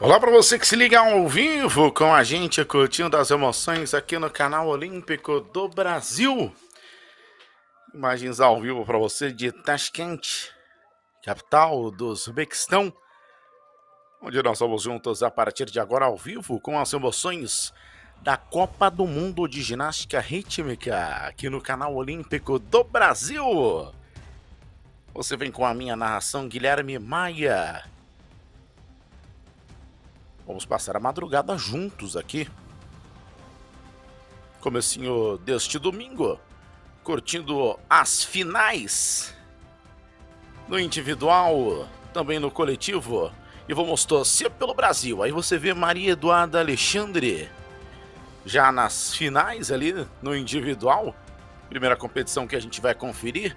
Olá para você que se liga ao vivo com a gente, curtindo as emoções aqui no canal Olímpico do Brasil. Imagens ao vivo para você de Tashkent, capital do Uzbequistão, onde nós vamos juntos a partir de agora ao vivo com as emoções da Copa do Mundo de Ginástica Rítmica aqui no canal Olímpico do Brasil. Você vem com a minha narração, Guilherme Maia. Vamos passar a madrugada juntos aqui. Comecinho deste domingo, curtindo as finais no individual, também no coletivo. E vamos torcer pelo Brasil. Aí você vê Maria Eduarda Alexandre já nas finais ali no individual. Primeira competição que a gente vai conferir.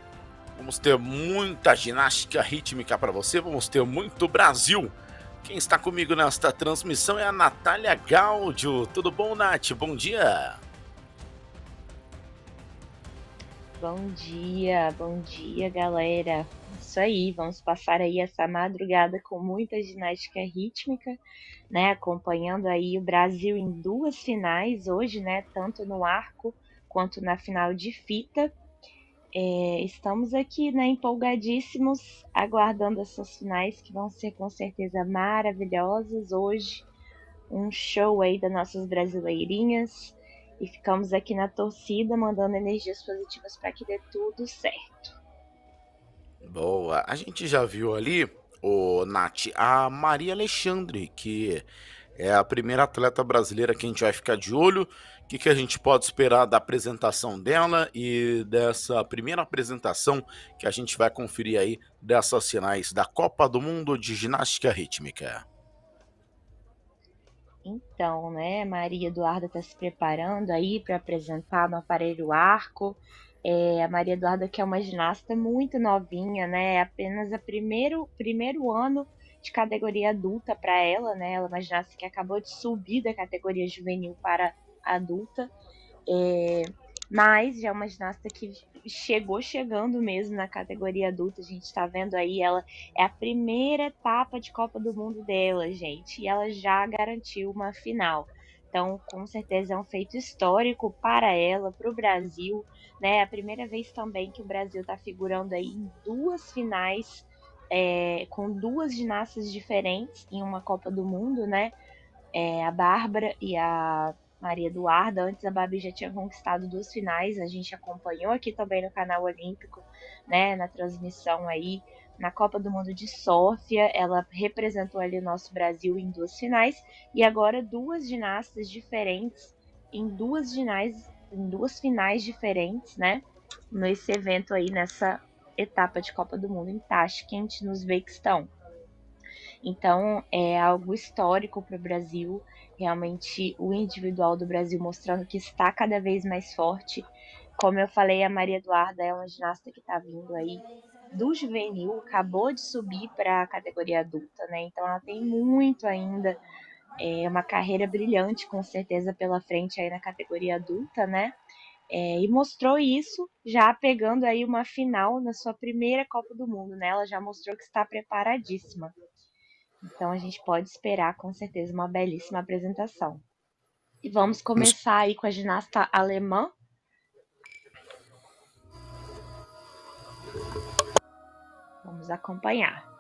Vamos ter muita ginástica rítmica para você, vamos ter muito Brasil quem está comigo nesta transmissão é a Natália Gáudio. Tudo bom, Nath? Bom dia. Bom dia, bom dia, galera. Isso aí, vamos passar aí essa madrugada com muita ginástica rítmica, né? Acompanhando aí o Brasil em duas finais hoje, né? Tanto no arco quanto na final de fita. É, estamos aqui, né, empolgadíssimos, aguardando essas finais que vão ser com certeza maravilhosas hoje. Um show aí das nossas brasileirinhas. E ficamos aqui na torcida, mandando energias positivas para que dê tudo certo. Boa. A gente já viu ali, o Nath, a Maria Alexandre, que é a primeira atleta brasileira que a gente vai ficar de olho. O que, que a gente pode esperar da apresentação dela e dessa primeira apresentação que a gente vai conferir aí dessas finais da Copa do Mundo de Ginástica Rítmica? Então, né, Maria Eduarda está se preparando aí para apresentar no aparelho arco. É, a Maria Eduarda que é uma ginasta muito novinha, né, é apenas o primeiro, primeiro ano de categoria adulta para ela, né, ela uma ginasta que acabou de subir da categoria juvenil para adulta. É, mas já é uma ginasta que chegou chegando mesmo na categoria adulta. A gente está vendo aí, ela é a primeira etapa de Copa do Mundo dela, gente, e ela já garantiu uma final. Então, com certeza é um feito histórico para ela, para o Brasil, né? É a primeira vez também que o Brasil está figurando aí em duas finais é, com duas ginastas diferentes em uma Copa do Mundo, né? É, a Bárbara e a Maria Eduarda. Antes a Babi já tinha conquistado duas finais, a gente acompanhou aqui também no canal Olímpico, né, na transmissão aí, na Copa do Mundo de Sófia, ela representou ali o nosso Brasil em duas finais e agora duas ginastas diferentes em duas finais, em duas finais diferentes, né, nesse evento aí nessa etapa de Copa do Mundo em Tashkent, no Uzbequistão. Então, é algo histórico para o Brasil realmente o individual do Brasil mostrando que está cada vez mais forte. Como eu falei, a Maria Eduarda é uma ginasta que está vindo aí do juvenil, acabou de subir para a categoria adulta, né? Então ela tem muito ainda, é uma carreira brilhante com certeza pela frente aí na categoria adulta, né? É, e mostrou isso já pegando aí uma final na sua primeira Copa do Mundo, né? Ela já mostrou que está preparadíssima. Então a gente pode esperar com certeza uma belíssima apresentação. E vamos começar aí com a ginasta alemã. Vamos acompanhar.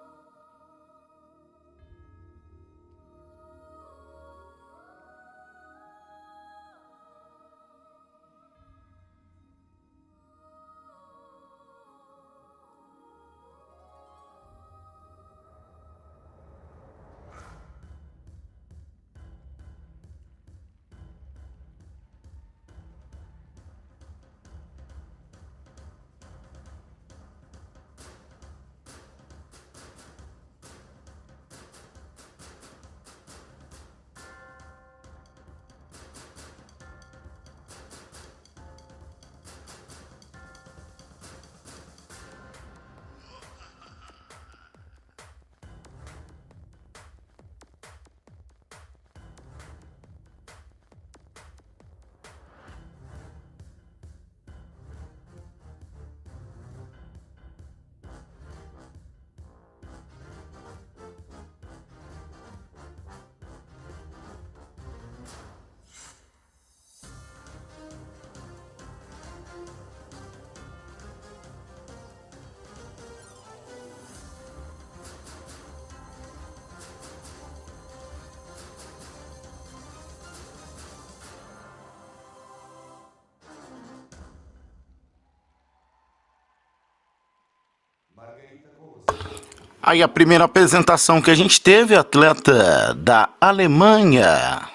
Aí a primeira apresentação que a gente teve, atleta da Alemanha.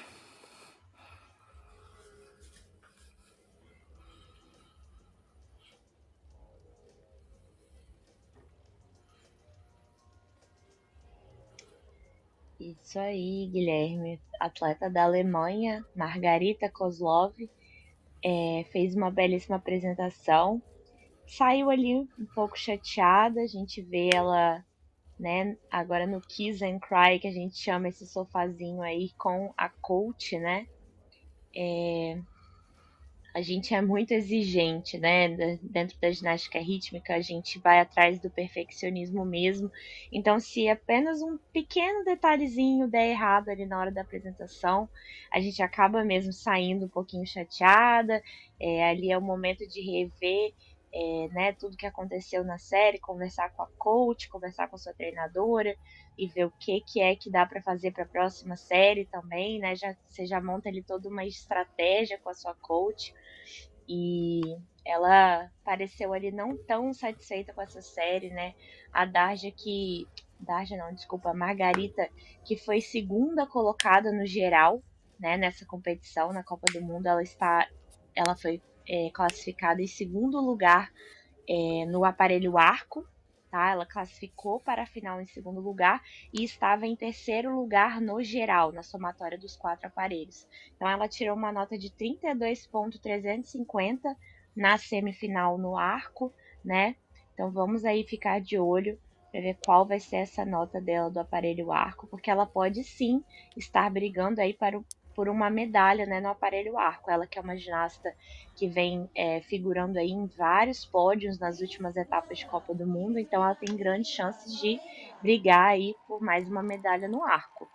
Isso aí, Guilherme. Atleta da Alemanha, Margarita Kozlov, é, fez uma belíssima apresentação. Saiu ali um pouco chateada, a gente vê ela né? Agora no Kiss and Cry, que a gente chama esse sofazinho aí com a coach, né? É... A gente é muito exigente, né? Dentro da ginástica rítmica, a gente vai atrás do perfeccionismo mesmo. Então, se apenas um pequeno detalhezinho der errado ali na hora da apresentação, a gente acaba mesmo saindo um pouquinho chateada. É, ali é o momento de rever é, né, tudo que aconteceu na série, conversar com a coach, conversar com a sua treinadora e ver o que, que é que dá para fazer para a próxima série também, né? Já, você já monta ali toda uma estratégia com a sua coach e ela pareceu ali não tão satisfeita com essa série, né? A Darja que Darja não, desculpa, a Margarita que foi segunda colocada no geral, né, nessa competição na Copa do Mundo, ela está ela foi é, classificada em segundo lugar é, no aparelho arco, tá? Ela classificou para a final em segundo lugar e estava em terceiro lugar no geral, na somatória dos quatro aparelhos. Então ela tirou uma nota de 32.350 na semifinal no arco, né? Então vamos aí ficar de olho para ver qual vai ser essa nota dela do aparelho arco, porque ela pode sim estar brigando aí para o por uma medalha né, no aparelho arco. Ela que é uma ginasta que vem é, figurando aí em vários pódios nas últimas etapas de Copa do Mundo, então ela tem grandes chances de brigar aí por mais uma medalha no arco.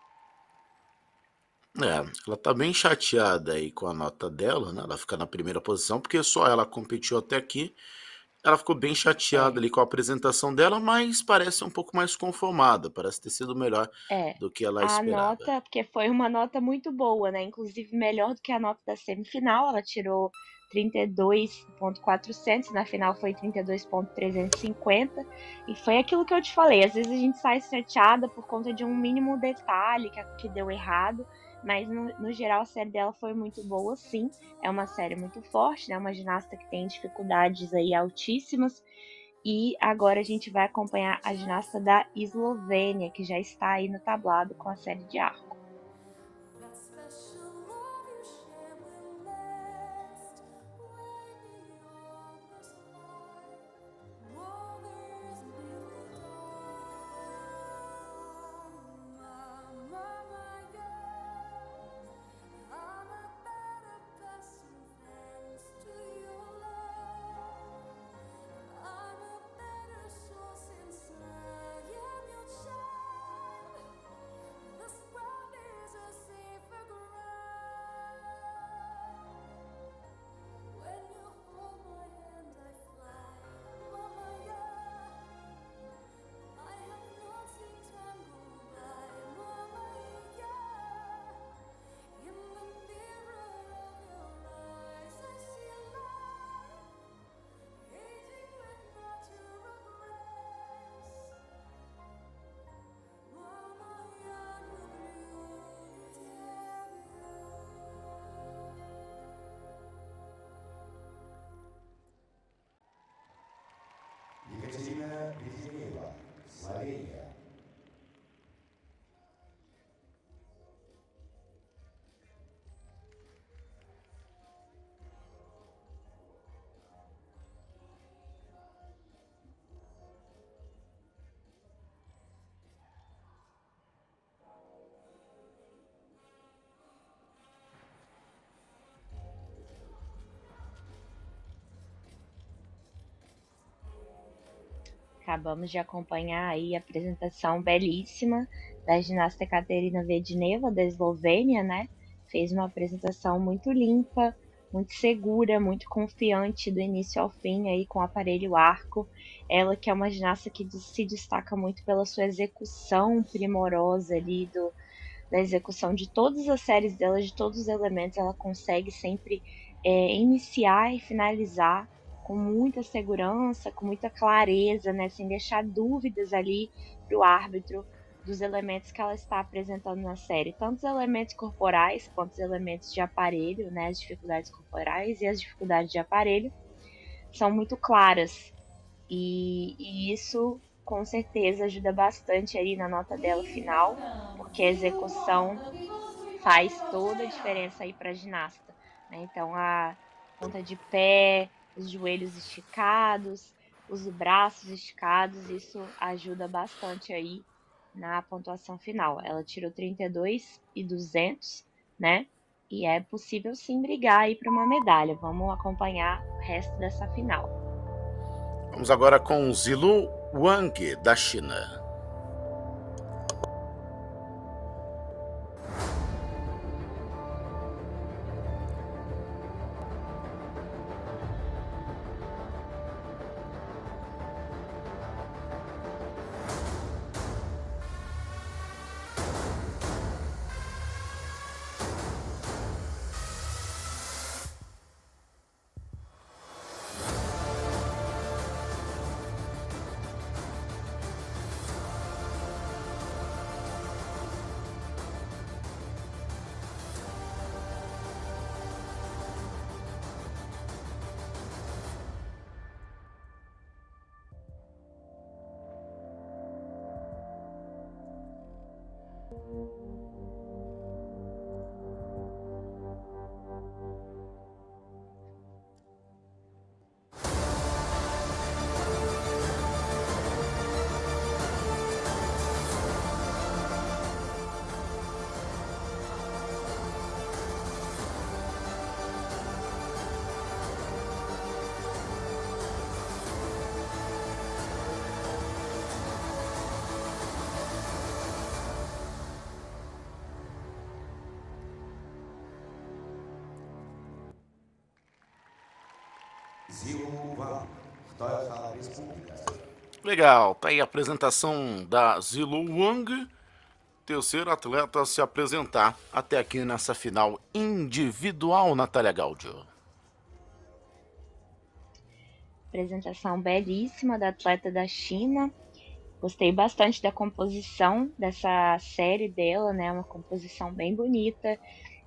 É, ela tá bem chateada aí com a nota dela, né? Ela fica na primeira posição, porque só ela competiu até aqui ela ficou bem chateada é. ali com a apresentação dela, mas parece um pouco mais conformada, parece ter sido melhor é. do que ela a esperava. A nota, porque foi uma nota muito boa, né? Inclusive melhor do que a nota da semifinal, ela tirou 32.400, na final foi 32.350, e foi aquilo que eu te falei, às vezes a gente sai chateada por conta de um mínimo detalhe que, que deu errado, mas no, no, geral a série dela foi muito boa, sim. É uma série muito forte, né? Uma ginasta que tem dificuldades aí altíssimas. E agora a gente vai acompanhar a ginasta da Eslovênia, que já está aí no tablado com a série de arco. Acabamos de acompanhar aí a apresentação belíssima da ginasta Katerina Vedneva, da Eslovênia, né? Fez uma apresentação muito limpa, muito segura, muito confiante do início ao fim aí com o aparelho arco. Ela que é uma ginasta que se destaca muito pela sua execução primorosa ali do, da execução de todas as séries dela, de todos os elementos, ela consegue sempre é, iniciar e finalizar com muita segurança, com muita clareza, né, sem deixar dúvidas ali para o árbitro dos elementos que ela está apresentando na série, tanto os elementos corporais quanto os elementos de aparelho, né, as dificuldades corporais e as dificuldades de aparelho, são muito claras. E, e isso com certeza ajuda bastante aí na nota dela final, porque a execução faz toda a diferença aí para a ginasta. Né? Então a ponta de pé, os joelhos esticados, os braços esticados, isso ajuda bastante aí na pontuação final. Ela tirou 32 e 200, né? E é possível sim brigar aí para uma medalha. Vamos acompanhar o resto dessa final. Vamos agora com Zilu Wang, da China. Legal, tá aí a apresentação da Zilu Wang, terceiro atleta a se apresentar até aqui nessa final individual, Natália Gaudio. Apresentação belíssima da atleta da China. Gostei bastante da composição dessa série dela, né? Uma composição bem bonita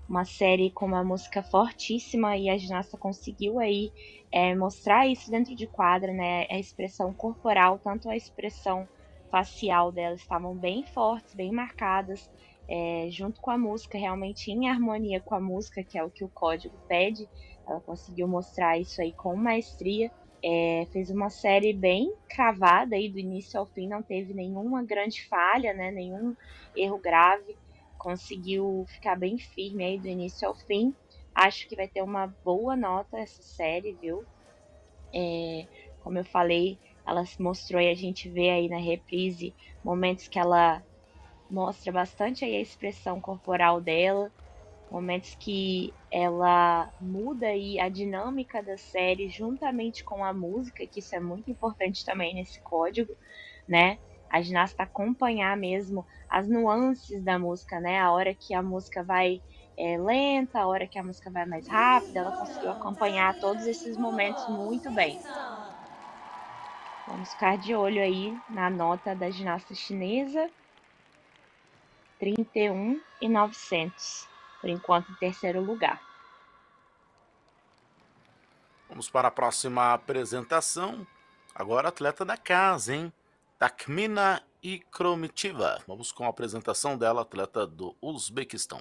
uma série com uma música fortíssima e a ginasta conseguiu aí é, mostrar isso dentro de quadra, né? A expressão corporal, tanto a expressão facial dela estavam bem fortes, bem marcadas, é, junto com a música, realmente em harmonia com a música, que é o que o código pede. Ela conseguiu mostrar isso aí com maestria. É, fez uma série bem cravada aí do início ao fim, não teve nenhuma grande falha, né? Nenhum erro grave conseguiu ficar bem firme aí do início ao fim. Acho que vai ter uma boa nota essa série, viu? É, como eu falei, ela mostrou e a gente vê aí na reprise momentos que ela mostra bastante aí a expressão corporal dela, momentos que ela muda aí a dinâmica da série juntamente com a música, que isso é muito importante também nesse código, né? A ginasta acompanhar mesmo as nuances da música, né? A hora que a música vai é, lenta, a hora que a música vai mais rápida, ela conseguiu acompanhar todos esses momentos muito bem. Vamos ficar de olho aí na nota da ginasta chinesa. 31 e 900, por enquanto em terceiro lugar. Vamos para a próxima apresentação. Agora atleta da casa, hein? Takmina Ikromitiva. Vamos com a apresentação dela, atleta do Uzbequistão.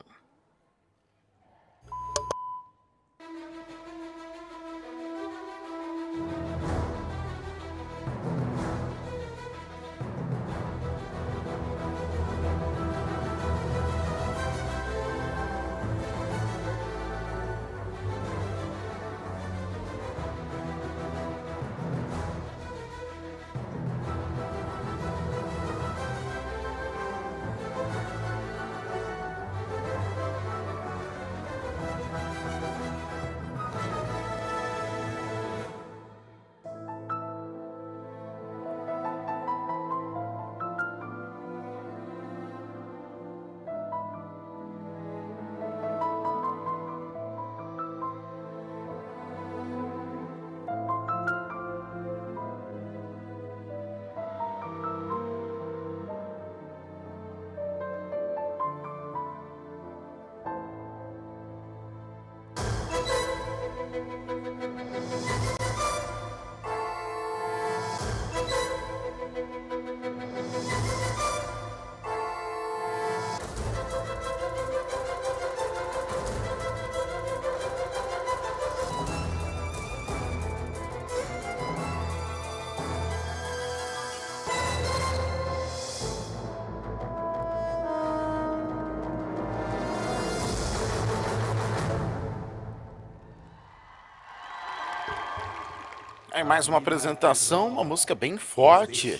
Aí mais uma apresentação, uma música bem forte.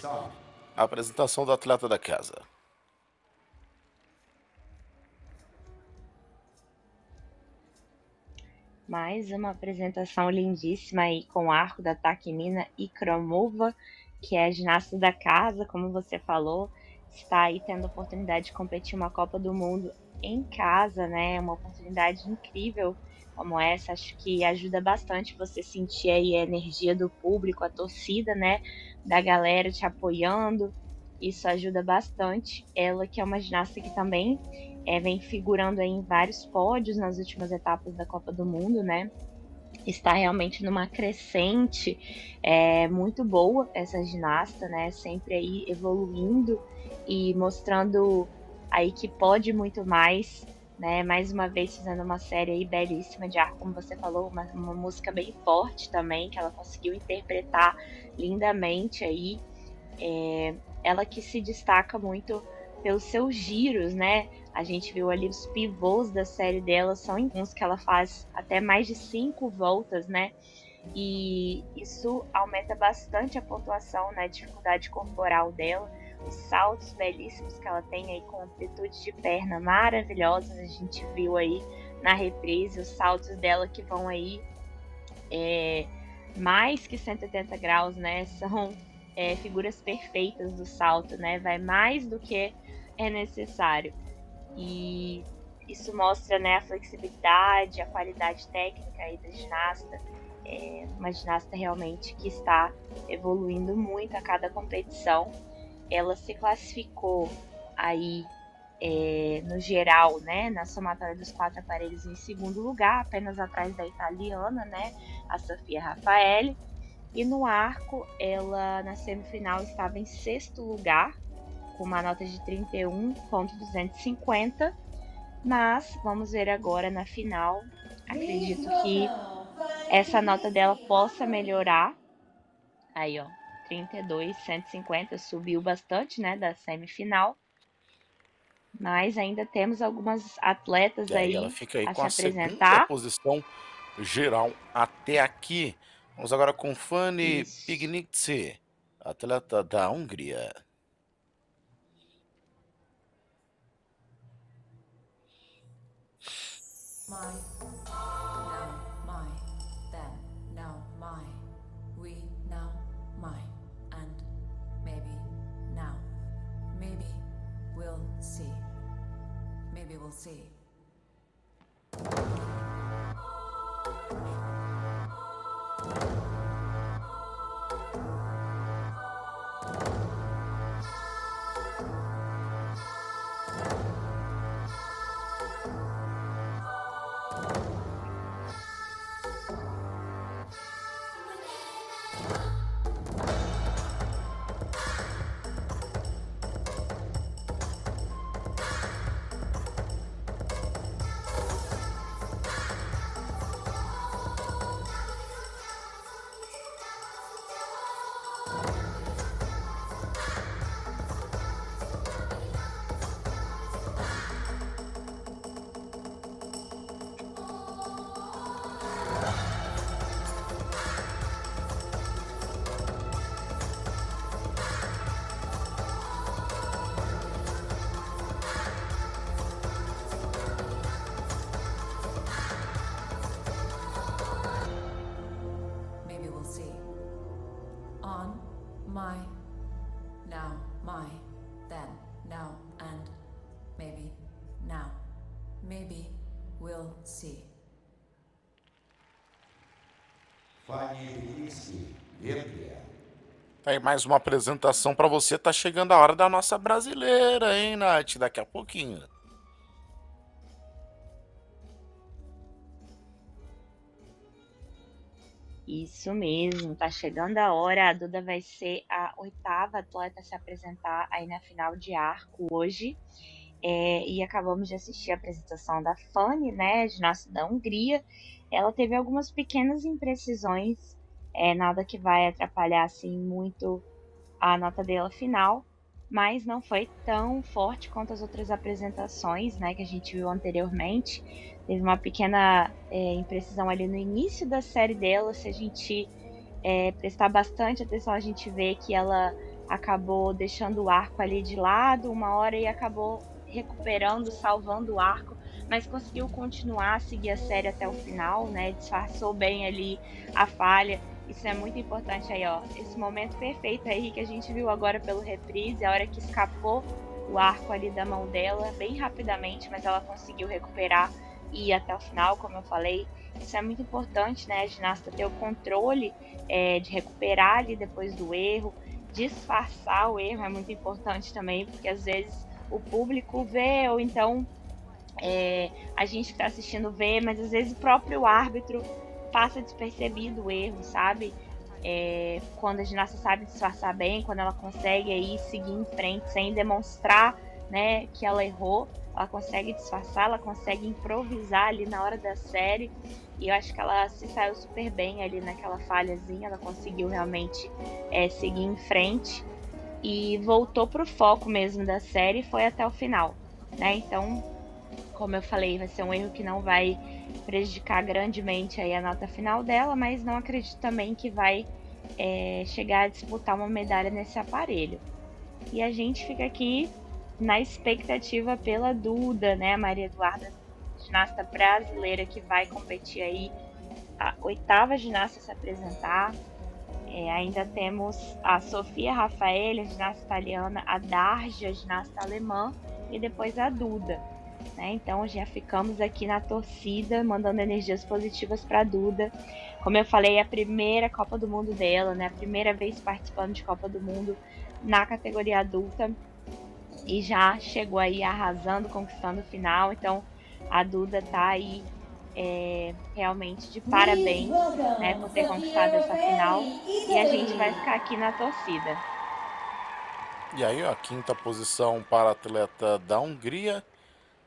A apresentação do atleta da casa. Mais uma apresentação lindíssima aí com o arco da Takimina Ikromova, que é a ginasta da casa, como você falou, está aí tendo a oportunidade de competir uma Copa do Mundo em casa, né? Uma oportunidade incrível como essa, acho que ajuda bastante você sentir aí a energia do público, a torcida, né? Da galera te apoiando. Isso ajuda bastante. Ela que é uma ginasta que também é, vem figurando em vários pódios nas últimas etapas da Copa do Mundo, né? Está realmente numa crescente é, muito boa essa ginasta, né? Sempre aí evoluindo e mostrando aí que pode muito mais, né? Mais uma vez fazendo uma série aí belíssima de ar, como você falou, uma, uma música bem forte também, que ela conseguiu interpretar lindamente aí. É, ela que se destaca muito pelos seus giros, né? A gente viu ali os pivôs da série dela, são uns que ela faz até mais de cinco voltas, né? E isso aumenta bastante a pontuação, né? A dificuldade corporal dela. Os saltos belíssimos que ela tem aí com amplitude de perna maravilhosas, a gente viu aí na reprise os saltos dela que vão aí é, mais que 180 graus, né? São é, figuras perfeitas do salto, né? Vai mais do que é necessário. E isso mostra né, a flexibilidade, a qualidade técnica aí da ginasta. É uma ginasta realmente que está evoluindo muito a cada competição. Ela se classificou aí é, no geral, né, na somatória dos quatro aparelhos em segundo lugar, apenas atrás da italiana, né, a Sofia Raffaele. E no arco, ela na semifinal estava em sexto lugar, com uma nota de 31.250, mas vamos ver agora na final. Acredito que essa nota dela possa melhorar. Aí, ó, 32.150 subiu bastante, né, da semifinal. Mas ainda temos algumas atletas aí, ela fica aí a com se a apresentar. posição geral até aqui. Vamos agora com Fanny Isso. Pignitze, atleta da Hungria. My, see. Maybe we'll see. Maybe we'll see. Tá aí mais uma apresentação pra você. Tá chegando a hora da nossa brasileira, hein, Nath? Daqui a pouquinho. Isso mesmo, tá chegando a hora. A Duda vai ser a oitava atleta a se apresentar aí na final de arco hoje. É, e acabamos de assistir a apresentação da Fanny, né, ginasta da Hungria. Ela teve algumas pequenas imprecisões, é, nada que vai atrapalhar assim muito a nota dela final, mas não foi tão forte quanto as outras apresentações, né, que a gente viu anteriormente. Teve uma pequena é, imprecisão ali no início da série dela, se a gente é, prestar bastante atenção, a gente vê que ela acabou deixando o arco ali de lado uma hora e acabou recuperando, salvando o arco, mas conseguiu continuar a seguir a série até o final, né? Disfarçou bem ali a falha. Isso é muito importante aí, ó. Esse momento perfeito aí que a gente viu agora pelo reprise, a hora que escapou o arco ali da mão dela, bem rapidamente, mas ela conseguiu recuperar e ir até o final, como eu falei. Isso é muito importante, né? A ginasta ter o controle é, de recuperar ali depois do erro, disfarçar o erro é muito importante também, porque às vezes o público vê, ou então é, a gente que está assistindo vê, mas às vezes o próprio árbitro passa despercebido o erro, sabe? É, quando a ginasta sabe disfarçar bem, quando ela consegue aí seguir em frente sem demonstrar né, que ela errou, ela consegue disfarçar, ela consegue improvisar ali na hora da série. E eu acho que ela se saiu super bem ali naquela falhazinha, ela conseguiu realmente é, seguir em frente e voltou pro foco mesmo da série e foi até o final, né? Então, como eu falei, vai ser um erro que não vai prejudicar grandemente aí a nota final dela, mas não acredito também que vai é, chegar a disputar uma medalha nesse aparelho. E a gente fica aqui na expectativa pela Duda, né, Maria Eduarda, ginasta brasileira que vai competir aí, a oitava ginasta se apresentar. É, ainda temos a Sofia Rafael, a ginasta italiana, a Darja, ginasta alemã, e depois a Duda. Né? Então já ficamos aqui na torcida, mandando energias positivas para a Duda. Como eu falei, é a primeira Copa do Mundo dela, né? A primeira vez participando de Copa do Mundo na categoria adulta e já chegou aí arrasando, conquistando o final. Então a Duda tá aí é, realmente de parabéns né, por ter conquistado essa final. E a gente vai ficar aqui na torcida. E aí, ó, quinta posição para a atleta da Hungria.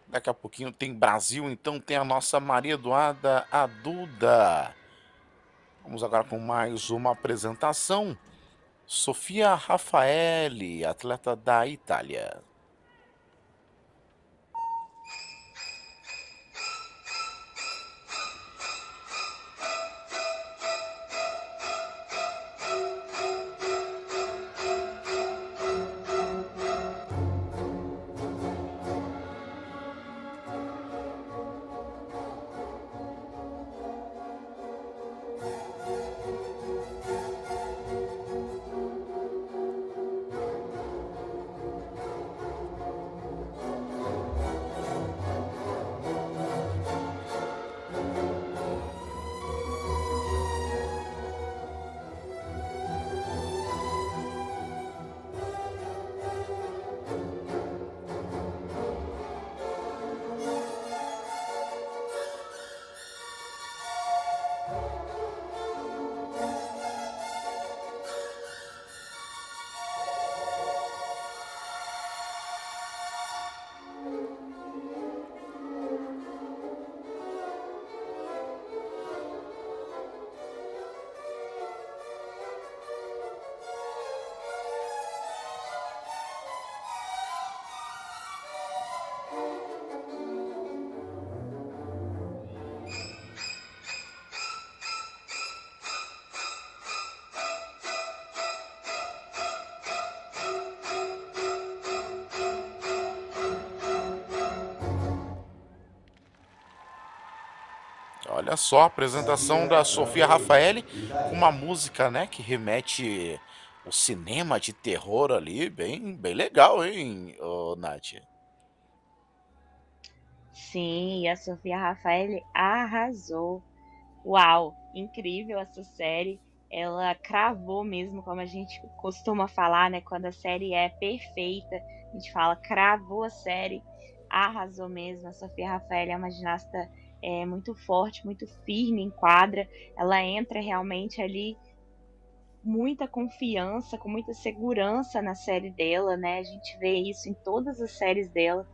Daqui a pouquinho tem Brasil, então tem a nossa Maria Eduarda, a Duda. Vamos agora com mais uma apresentação. Sofia Raffaelli, atleta da Itália. Olha só a apresentação da Sofia Rafaeli, uma música, né, que remete o cinema de terror ali, bem, bem legal, hein, Nath? Sim, a Sofia Rafael arrasou. Uau, incrível essa série. Ela cravou mesmo, como a gente costuma falar, né? Quando a série é perfeita, a gente fala cravou a série, arrasou mesmo. A Sofia Rafael é uma ginasta é, muito forte, muito firme em quadra. Ela entra realmente ali muita confiança, com muita segurança na série dela, né? A gente vê isso em todas as séries dela.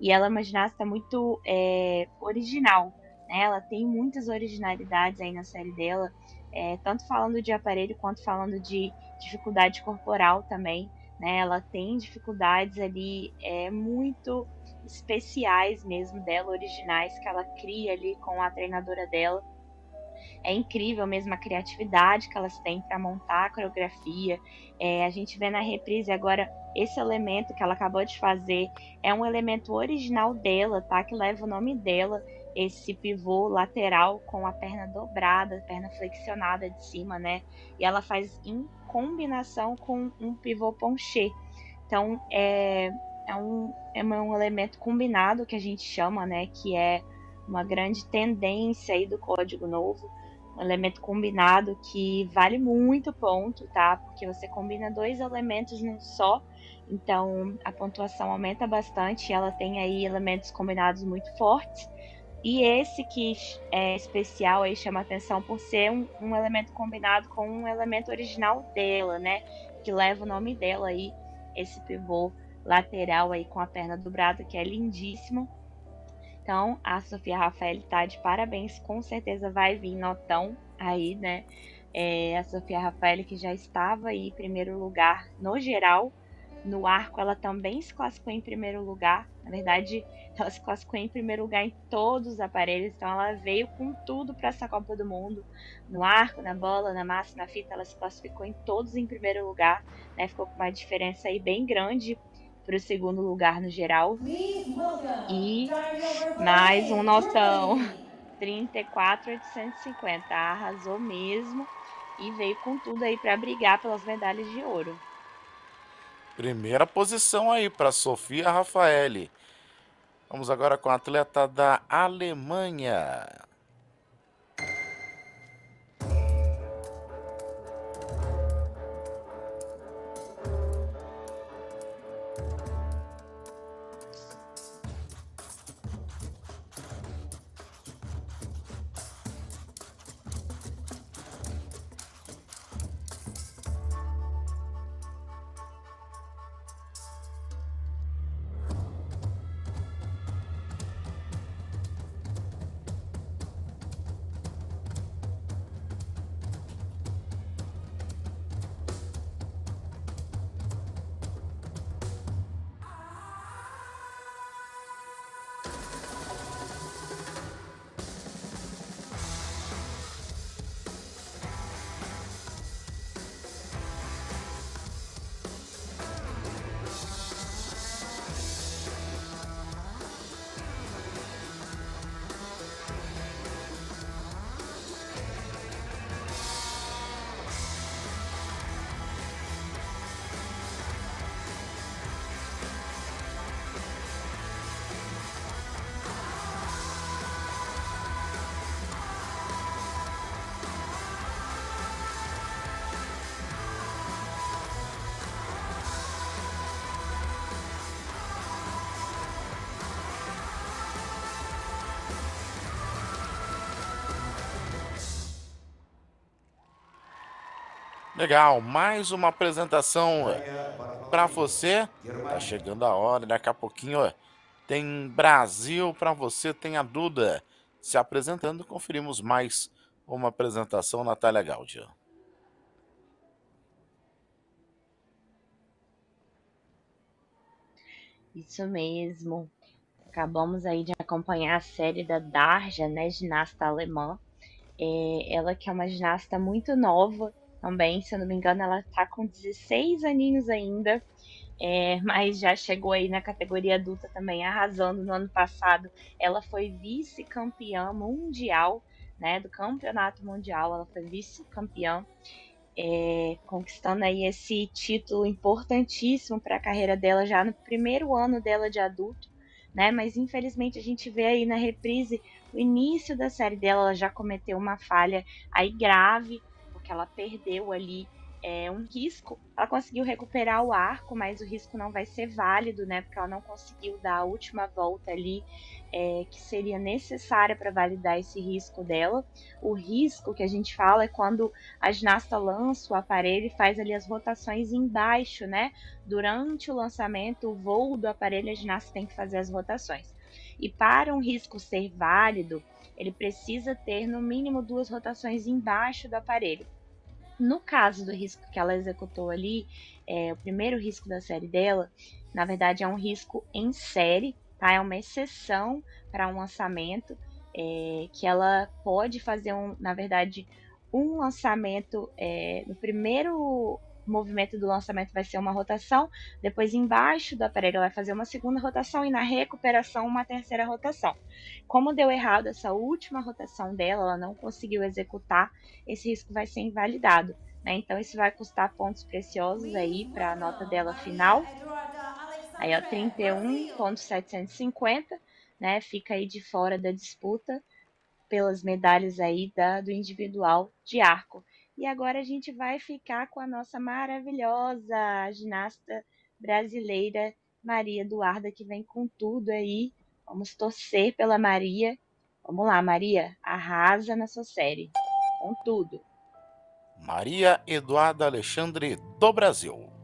E ela é uma ginasta muito é, original, né? Ela tem muitas originalidades aí na série dela, é, tanto falando de aparelho quanto falando de dificuldade corporal também, né? Ela tem dificuldades ali é, muito especiais mesmo dela, originais, que ela cria ali com a treinadora dela. é incrível mesmo a criatividade que elas têm para montar a coreografia. É, a gente vê na reprise agora esse elemento que ela acabou de fazer é um elemento original dela, tá? Que leva o nome dela, esse pivô lateral com a perna dobrada, perna flexionada de cima, né? E ela faz em combinação com um pivô ponchê. Então é, é, um, é um elemento combinado que a gente chama, né? Que é uma grande tendência aí do código novo, um elemento combinado que vale muito ponto, tá? Porque você combina dois elementos num só, então a pontuação aumenta bastante. Ela tem aí elementos combinados muito fortes. E esse que é especial aí chama atenção por ser um, um elemento combinado com um elemento original dela, né? Que leva o nome dela aí, esse pivô lateral aí com a perna dobrada, que é lindíssimo. Então, a Sofia Rafael tá de parabéns, com certeza vai vir notão aí, né? É, a Sofia Rafael que já estava aí em primeiro lugar no geral. No arco, ela também se classificou em primeiro lugar. Na verdade, ela se classificou em primeiro lugar em todos os aparelhos. Então, ela veio com tudo para essa Copa do Mundo. No arco, na bola, na massa, na fita, ela se classificou em todos em primeiro lugar. Né? Ficou com uma diferença aí bem grande para o segundo lugar no geral. E mais um notão. 34,850. Arrasou mesmo e veio com tudo aí para brigar pelas medalhas de ouro. Primeira posição aí para Sofia Rafaeli. Vamos agora com a atleta da Alemanha. Legal, mais uma apresentação para você. Tá chegando a hora, daqui a pouquinho tem Brasil para você, tem a Duda se apresentando. Conferimos mais uma apresentação Natália Gaudia. Isso mesmo. Acabamos aí de acompanhar a série da Darja, né, ginasta alemã. É, ela que é uma ginasta muito nova, também, se eu não me engano, ela tá com 16 aninhos ainda. É, mas já chegou aí na categoria adulta também, arrasando no ano passado. Ela foi vice-campeã mundial, né, do campeonato mundial. Ela foi vice-campeã, é, conquistando aí esse título importantíssimo para a carreira dela já no primeiro ano dela de adulto, né? Mas infelizmente a gente vê aí na reprise o início da série dela, ela já cometeu uma falha aí grave que ela perdeu ali é, um risco. Ela conseguiu recuperar o arco, mas o risco não vai ser válido, né? Porque ela não conseguiu dar a última volta ali é, que seria necessária para validar esse risco dela. O risco que a gente fala é quando a ginasta lança o aparelho e faz ali as rotações embaixo, né? Durante o lançamento, o voo do aparelho, a ginasta tem que fazer as rotações. E para um risco ser válido, ele precisa ter no mínimo duas rotações embaixo do aparelho. No caso do risco que ela executou ali, é, o primeiro risco da série dela, na verdade é um risco em série, tá? É uma exceção para um lançamento. é, que ela pode fazer, um, na verdade, um lançamento é, no primeiro movimento do lançamento vai ser uma rotação, depois embaixo do aparelho vai fazer uma segunda rotação e na recuperação uma terceira rotação. Como deu errado essa última rotação dela, ela não conseguiu executar, esse risco vai ser invalidado. Né? Então isso vai custar pontos preciosos aí para a nota dela final. Aí ó, 31.750, né? Fica aí de fora da disputa pelas medalhas aí da, do individual de arco. E agora a gente vai ficar com a nossa maravilhosa ginasta brasileira Maria Eduarda, que vem com tudo aí. Vamos torcer pela Maria. Vamos lá, Maria, arrasa na sua série. Com tudo. Maria Eduarda Alexandre do Brasil.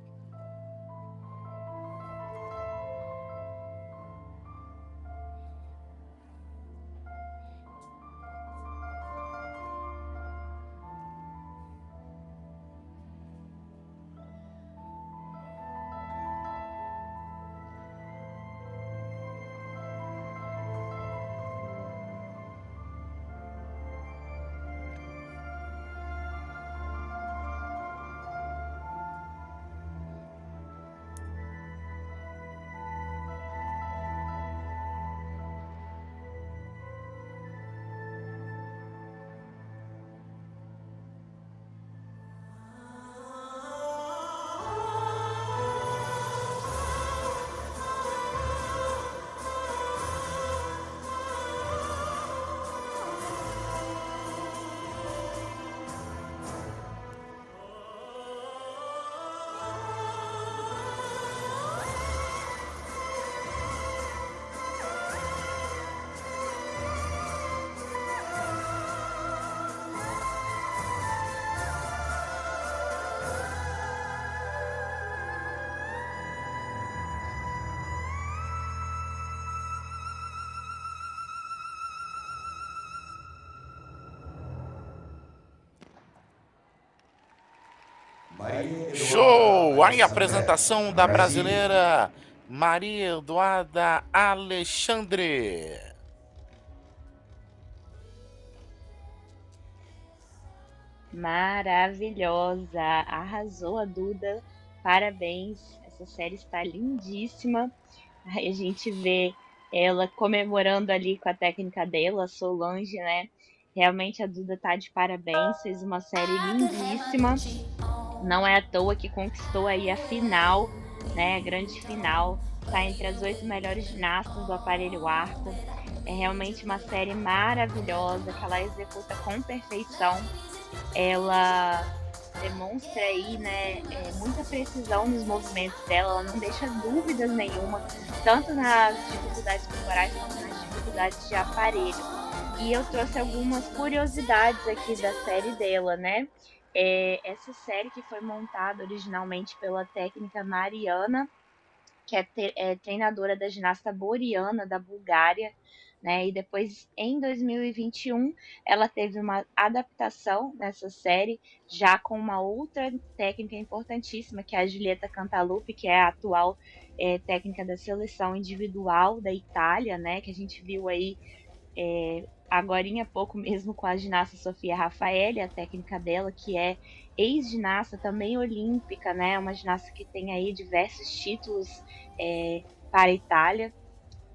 A apresentação da brasileira Maria Eduarda Alexandre. Maravilhosa! Arrasou a Duda. Parabéns. Essa série está lindíssima. Aí a gente vê ela comemorando ali com a técnica dela, Solange, né? Realmente a Duda tá de parabéns, fez uma série lindíssima. Não é à toa que conquistou aí a final, né? A grande final. Tá entre as oito melhores ginastas do aparelho arco. É realmente uma série maravilhosa que ela executa com perfeição. Ela demonstra aí, né, é, muita precisão nos movimentos dela, ela não deixa dúvidas nenhuma, tanto nas dificuldades corporais quanto nas dificuldades de aparelho. E eu trouxe algumas curiosidades aqui da série dela, né? É, essa série que foi montada originalmente pela técnica Mariana, que é, é treinadora da ginasta Boriana da Bulgária, né? E depois, em 2021, ela teve uma adaptação nessa série, já com uma outra técnica importantíssima, que é a Julieta Cantalupe, que é a atual é, técnica da seleção individual da Itália, né? Que a gente viu aí é, agora há pouco mesmo com a ginasta Sofia Rafaeli, a técnica dela, que é ex-ginasta também olímpica, né? Uma ginasta que tem aí diversos títulos é, para a Itália.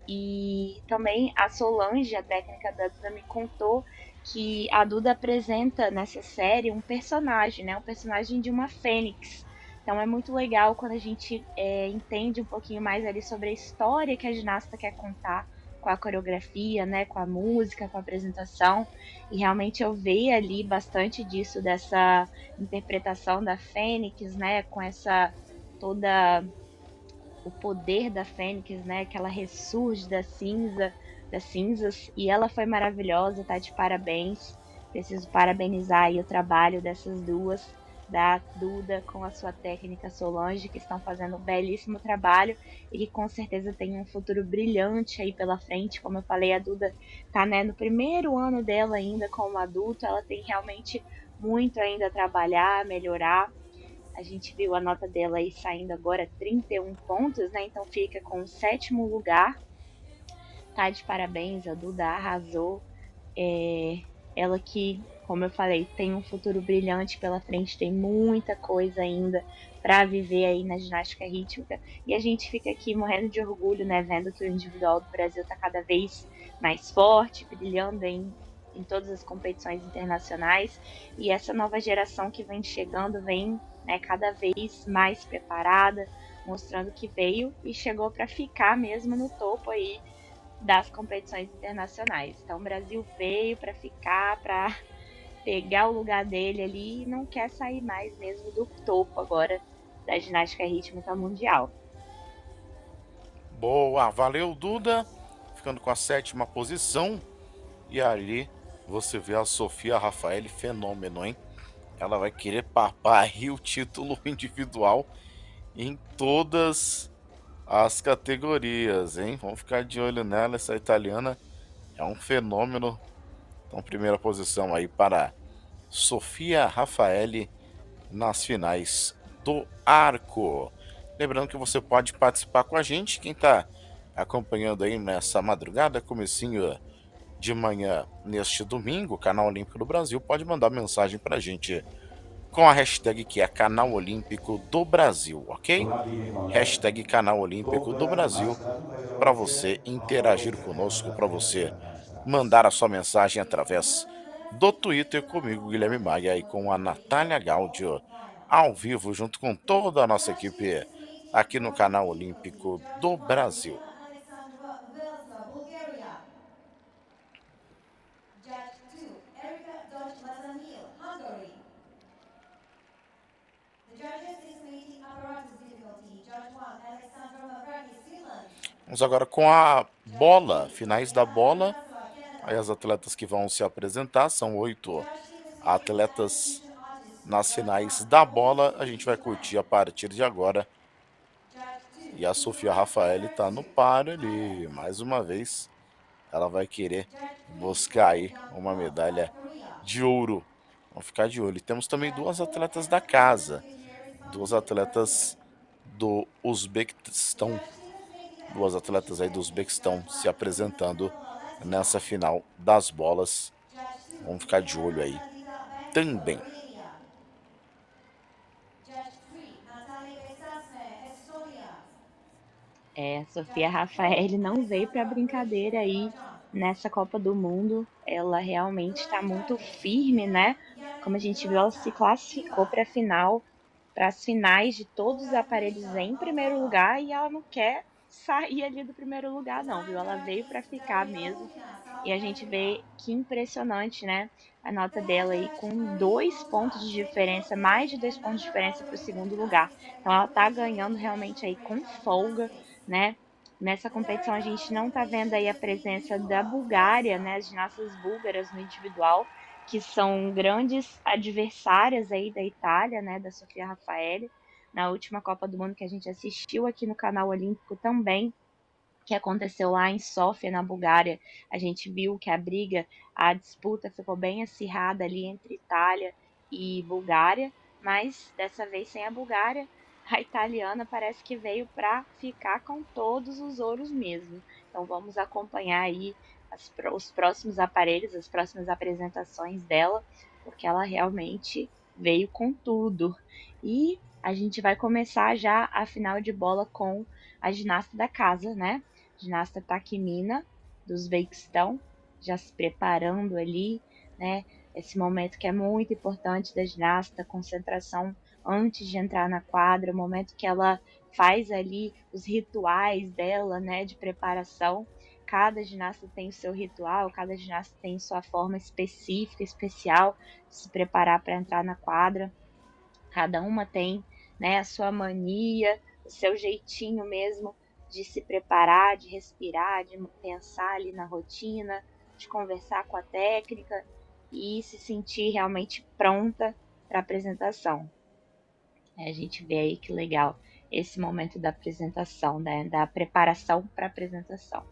E também a Solange, a técnica da Duda, me contou que a Duda apresenta nessa série um personagem, né? Um personagem de uma fênix. Então é muito legal quando a gente é, entende um pouquinho mais ali sobre a história que a ginasta quer contar com a coreografia, né, com a música, com a apresentação, e realmente eu vi ali bastante disso dessa interpretação da Fênix, né, com essa toda o poder da Fênix, né, que ela ressurge da cinza, das cinzas, e ela foi maravilhosa, tá de parabéns. Preciso parabenizar aí o trabalho dessas duas da Duda com a sua técnica Solange, que estão fazendo um belíssimo trabalho e que com certeza tem um futuro brilhante aí pela frente. Como eu falei, a Duda está né, no primeiro ano dela ainda como adulta, ela tem realmente muito ainda a trabalhar, a melhorar. A gente viu a nota dela aí saindo agora 31 pontos, né? Então fica com o sétimo lugar. Tá de parabéns, a Duda arrasou É, ela que, como eu falei, tem um futuro brilhante pela frente, tem muita coisa ainda para viver aí na ginástica rítmica. E a gente fica aqui morrendo de orgulho, né, vendo que o individual do Brasil está cada vez mais forte, brilhando em, em todas as competições internacionais. E essa nova geração que vem chegando vem né, cada vez mais preparada, mostrando que veio e chegou para ficar mesmo no topo aí das competições internacionais. Então o Brasil veio para ficar, para pegar o lugar dele ali e não quer sair mais mesmo do topo agora da ginástica rítmica mundial. Boa, valeu Duda, ficando com a sétima posição. E ali você vê a Sofia Rafael, fenômeno, hein? Ela vai querer papar o título individual em todas as categorias, hein? Vamos ficar de olho nela, essa italiana é um fenômeno. Então, primeira posição aí para Sofia Rafaeli nas finais do arco. Lembrando que você pode participar com a gente, quem está acompanhando aí nessa madrugada, comecinho de manhã neste domingo, Canal Olímpico do Brasil, pode mandar mensagem para a gente com a hashtag que é Canal Olímpico do Brasil, ok? Hashtag Canal Olímpico do Brasil para você interagir conosco, para você mandar a sua mensagem através do Twitter comigo, Guilherme Maia, e com a Natália Gaudio, ao vivo, junto com toda a nossa equipe aqui no canal Olímpico do Brasil. Vamos agora com a bola, finais da bola. Aí as atletas que vão se apresentar são oito atletas nas finais da bola. A gente vai curtir a partir de agora. E a Sofia Rafael está no par ali. Mais uma vez, ela vai querer buscar aí uma medalha de ouro. Vamos ficar de olho. Temos também duas atletas da casa. Duas atletas do Uzbequistão. Duas atletas aí do Uzbequistão se apresentando nessa final das bolas. Vamos ficar de olho aí também. É, Sofia Rafael não veio para brincadeira aí nessa Copa do Mundo. Ela realmente está muito firme, né? Como a gente viu, ela se classificou para a final, para as finais de todos os aparelhos em primeiro lugar e ela não quer sair ali do primeiro lugar, não, viu? Ela veio para ficar mesmo. E a gente vê que impressionante, né? A nota dela aí com dois pontos de diferença, mais de dois pontos de diferença para o segundo lugar. Então ela tá ganhando realmente aí com folga, né? Nessa competição a gente não tá vendo aí a presença da Bulgária, né? As ginastas búlgaras no individual, que são grandes adversárias aí da Itália, né? Da Sofia Rafael na última Copa do Mundo que a gente assistiu aqui no canal Olímpico também, que aconteceu lá em Sófia, na Bulgária. A gente viu que a briga, a disputa ficou bem acirrada ali entre Itália e Bulgária, mas dessa vez sem a Bulgária, a italiana parece que veio para ficar com todos os ouros mesmo. Então vamos acompanhar aí as, os próximos aparelhos, as próximas apresentações dela, porque ela realmente veio com tudo. E a gente vai começar já a final de bola com a ginasta da casa, né? Ginasta Takimina, do Uzbequistão, já se preparando ali, né? Esse momento que é muito importante da ginasta, concentração antes de entrar na quadra, o momento que ela faz ali os rituais dela, né, de preparação. Cada ginasta tem o seu ritual, cada ginasta tem sua forma específica, especial de se preparar para entrar na quadra. Cada uma tem né, a sua mania, o seu jeitinho mesmo de se preparar, de respirar, de pensar ali na rotina, de conversar com a técnica e se sentir realmente pronta para a apresentação. É, a gente vê aí que legal esse momento da apresentação, né, da preparação para a apresentação.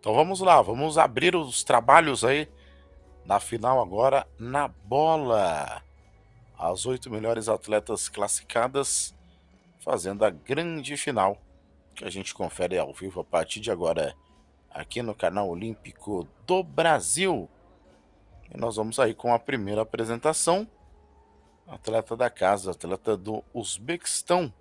Então vamos lá, vamos abrir os trabalhos aí na final agora na bola. As oito melhores atletas classificadas fazendo a grande final que a gente confere ao vivo a partir de agora aqui no canal Olímpico do Brasil. E nós vamos aí com a primeira apresentação. Atleta da casa, atleta do Uzbequistão.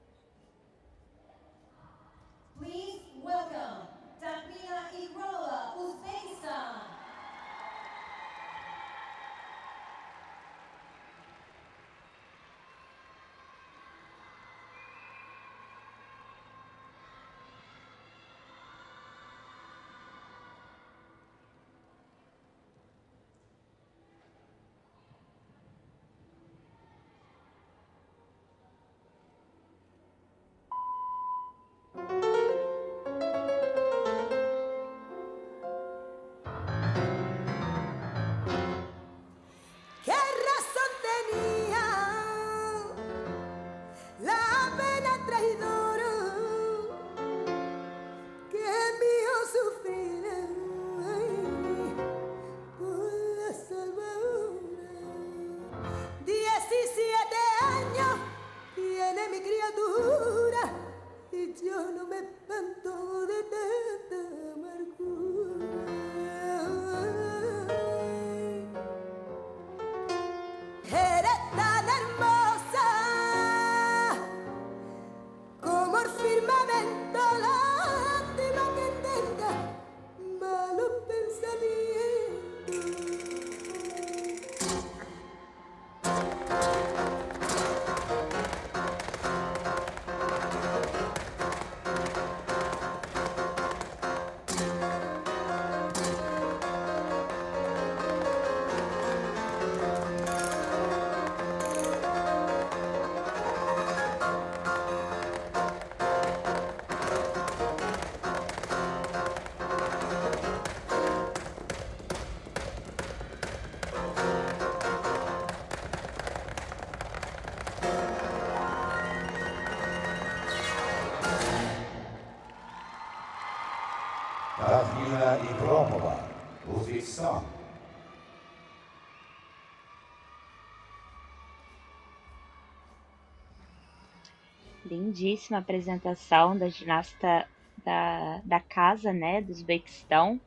Lindíssima apresentação da ginasta da, da casa, né, do Uzbequistão,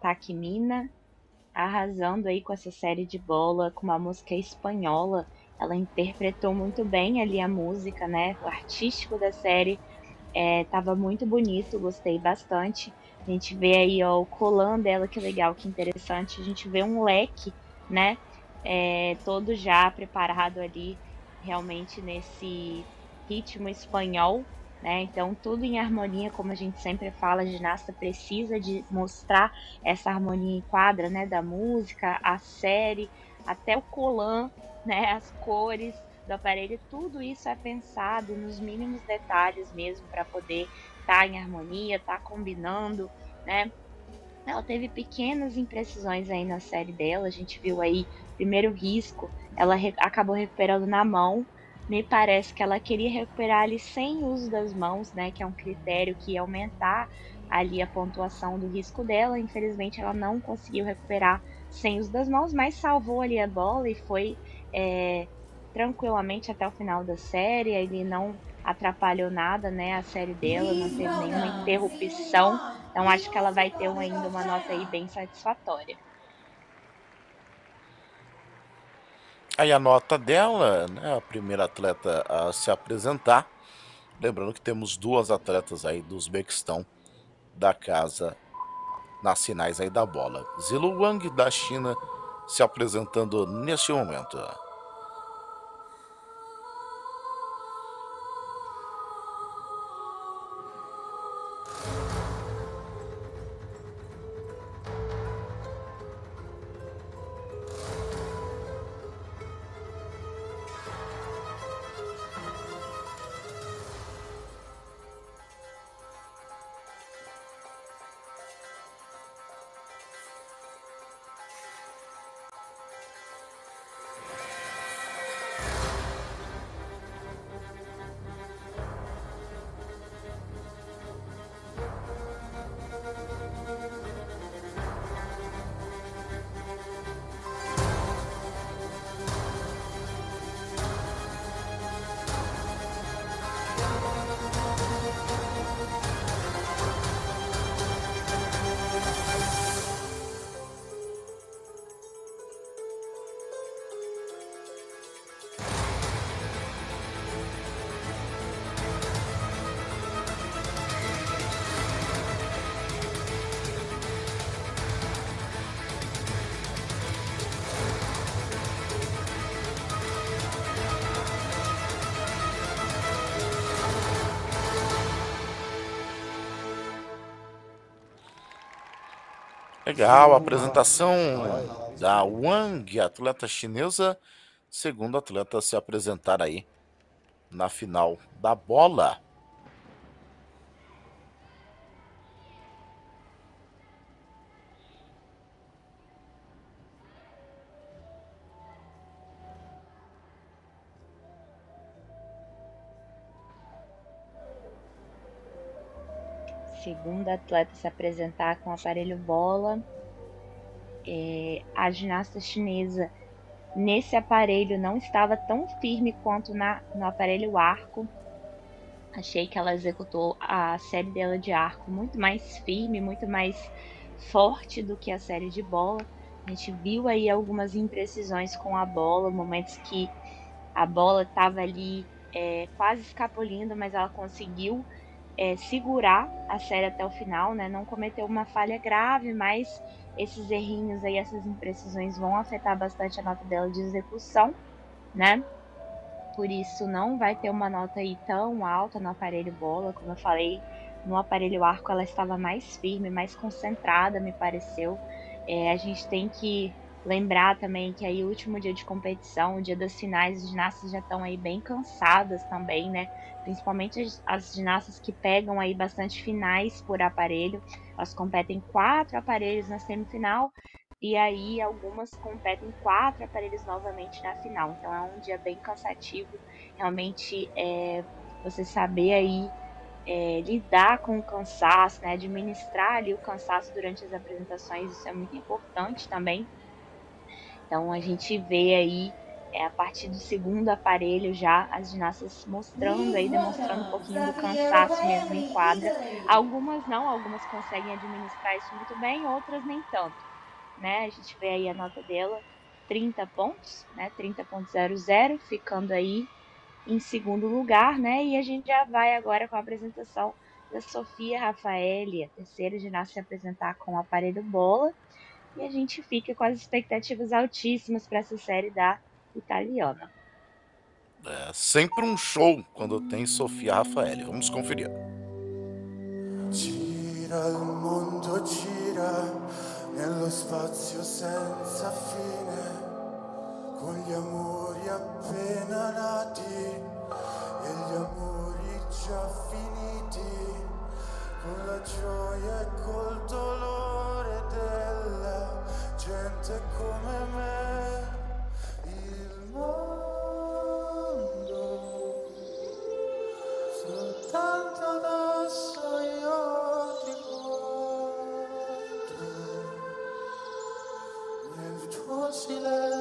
Takmina, arrasando aí com essa série de bola, com uma música espanhola. Ela interpretou muito bem ali a música, né, o artístico da série. É, tava muito bonito, gostei bastante. A gente vê aí ó, o colan dela, que legal, que interessante. A gente vê um leque, né, é, todo já preparado ali, realmente nesse ritmo espanhol, né? Então tudo em harmonia, como a gente sempre fala, a ginasta precisa de mostrar essa harmonia em quadra, né? Da música, a série, até o colan, né? As cores do aparelho, tudo isso é pensado nos mínimos detalhes mesmo para poder estar tá em harmonia, estar tá combinando, né? Ela teve pequenas imprecisões aí na série dela. A gente viu aí primeiro risco, ela re acabou recuperando na mão, me parece que ela queria recuperar ali sem uso das mãos, né? Que é um critério que ia aumentar ali a pontuação do risco dela. Infelizmente, ela não conseguiu recuperar sem uso das mãos, mas salvou ali a bola e foi é, tranquilamente até o final da série. Ele não atrapalhou nada, né? A série dela não teve nenhuma interrupção. Então acho que ela vai ter ainda uma nota aí bem satisfatória. Aí a nota dela, né, a primeira atleta a se apresentar. Lembrando que temos duas atletas aí do Uzbequistão da casa nas finais aí da bola. Zilu Wang da China se apresentando neste momento. Legal, a apresentação da Wang, atleta chinesa, segundo atleta a se apresentar aí na final da bola. Segunda atleta a se apresentar com o aparelho bola. É, a ginasta chinesa nesse aparelho não estava tão firme quanto na, no aparelho arco. Achei que ela executou a série dela de arco muito mais firme, muito mais forte do que a série de bola. A gente viu aí algumas imprecisões com a bola, momentos que a bola estava ali é, quase escapulindo, mas ela conseguiu é, segurar a série até o final, né? Não cometeu uma falha grave, mas esses errinhos aí, essas imprecisões vão afetar bastante a nota dela de execução, né? Por isso não vai ter uma nota aí tão alta no aparelho bola, como eu falei, no aparelho arco ela estava mais firme, mais concentrada, me pareceu. É, a gente tem que lembrar também que aí o último dia de competição, o dia das finais, os ginastas já estão aí bem cansadas também, né? Principalmente as, as ginastas que pegam aí bastante finais por aparelho. Elas competem quatro aparelhos na semifinal e aí algumas competem quatro aparelhos novamente na final. Então é um dia bem cansativo. Realmente é, você saber aí é, lidar com o cansaço, né? administrar ali o cansaço durante as apresentações, isso é muito importante também. Então a gente vê aí é, a partir do segundo aparelho já as ginastas mostrando aí, demonstrando um pouquinho do cansaço mesmo em quadra. Algumas não, algumas conseguem administrar isso muito bem, outras nem tanto. Né? A gente vê aí a nota dela, 30 pontos, né? 30.00, ficando aí em segundo lugar, né? E a gente já vai agora com a apresentação da Sofia Rafaeli, a terceira ginasta se apresentar com o aparelho bola. E a gente fica com as expectativas altíssimas para essa série da italiana. É sempre um show quando tem Sofia Rafaeli. Vamos conferir. Gira il mondo gira nello spazio senza fine con gli amori appena nati e gli amori già finiti con la gioia e col dolore della gente come me il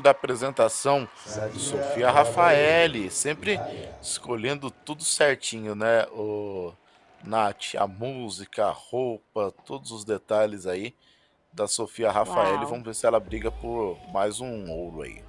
Linda apresentação de Sofia Rafaeli, sempre escolhendo tudo certinho, né? O Nath, a música, a roupa, todos os detalhes aí da Sofia Rafaeli. Vamos ver se ela briga por mais um ouro aí.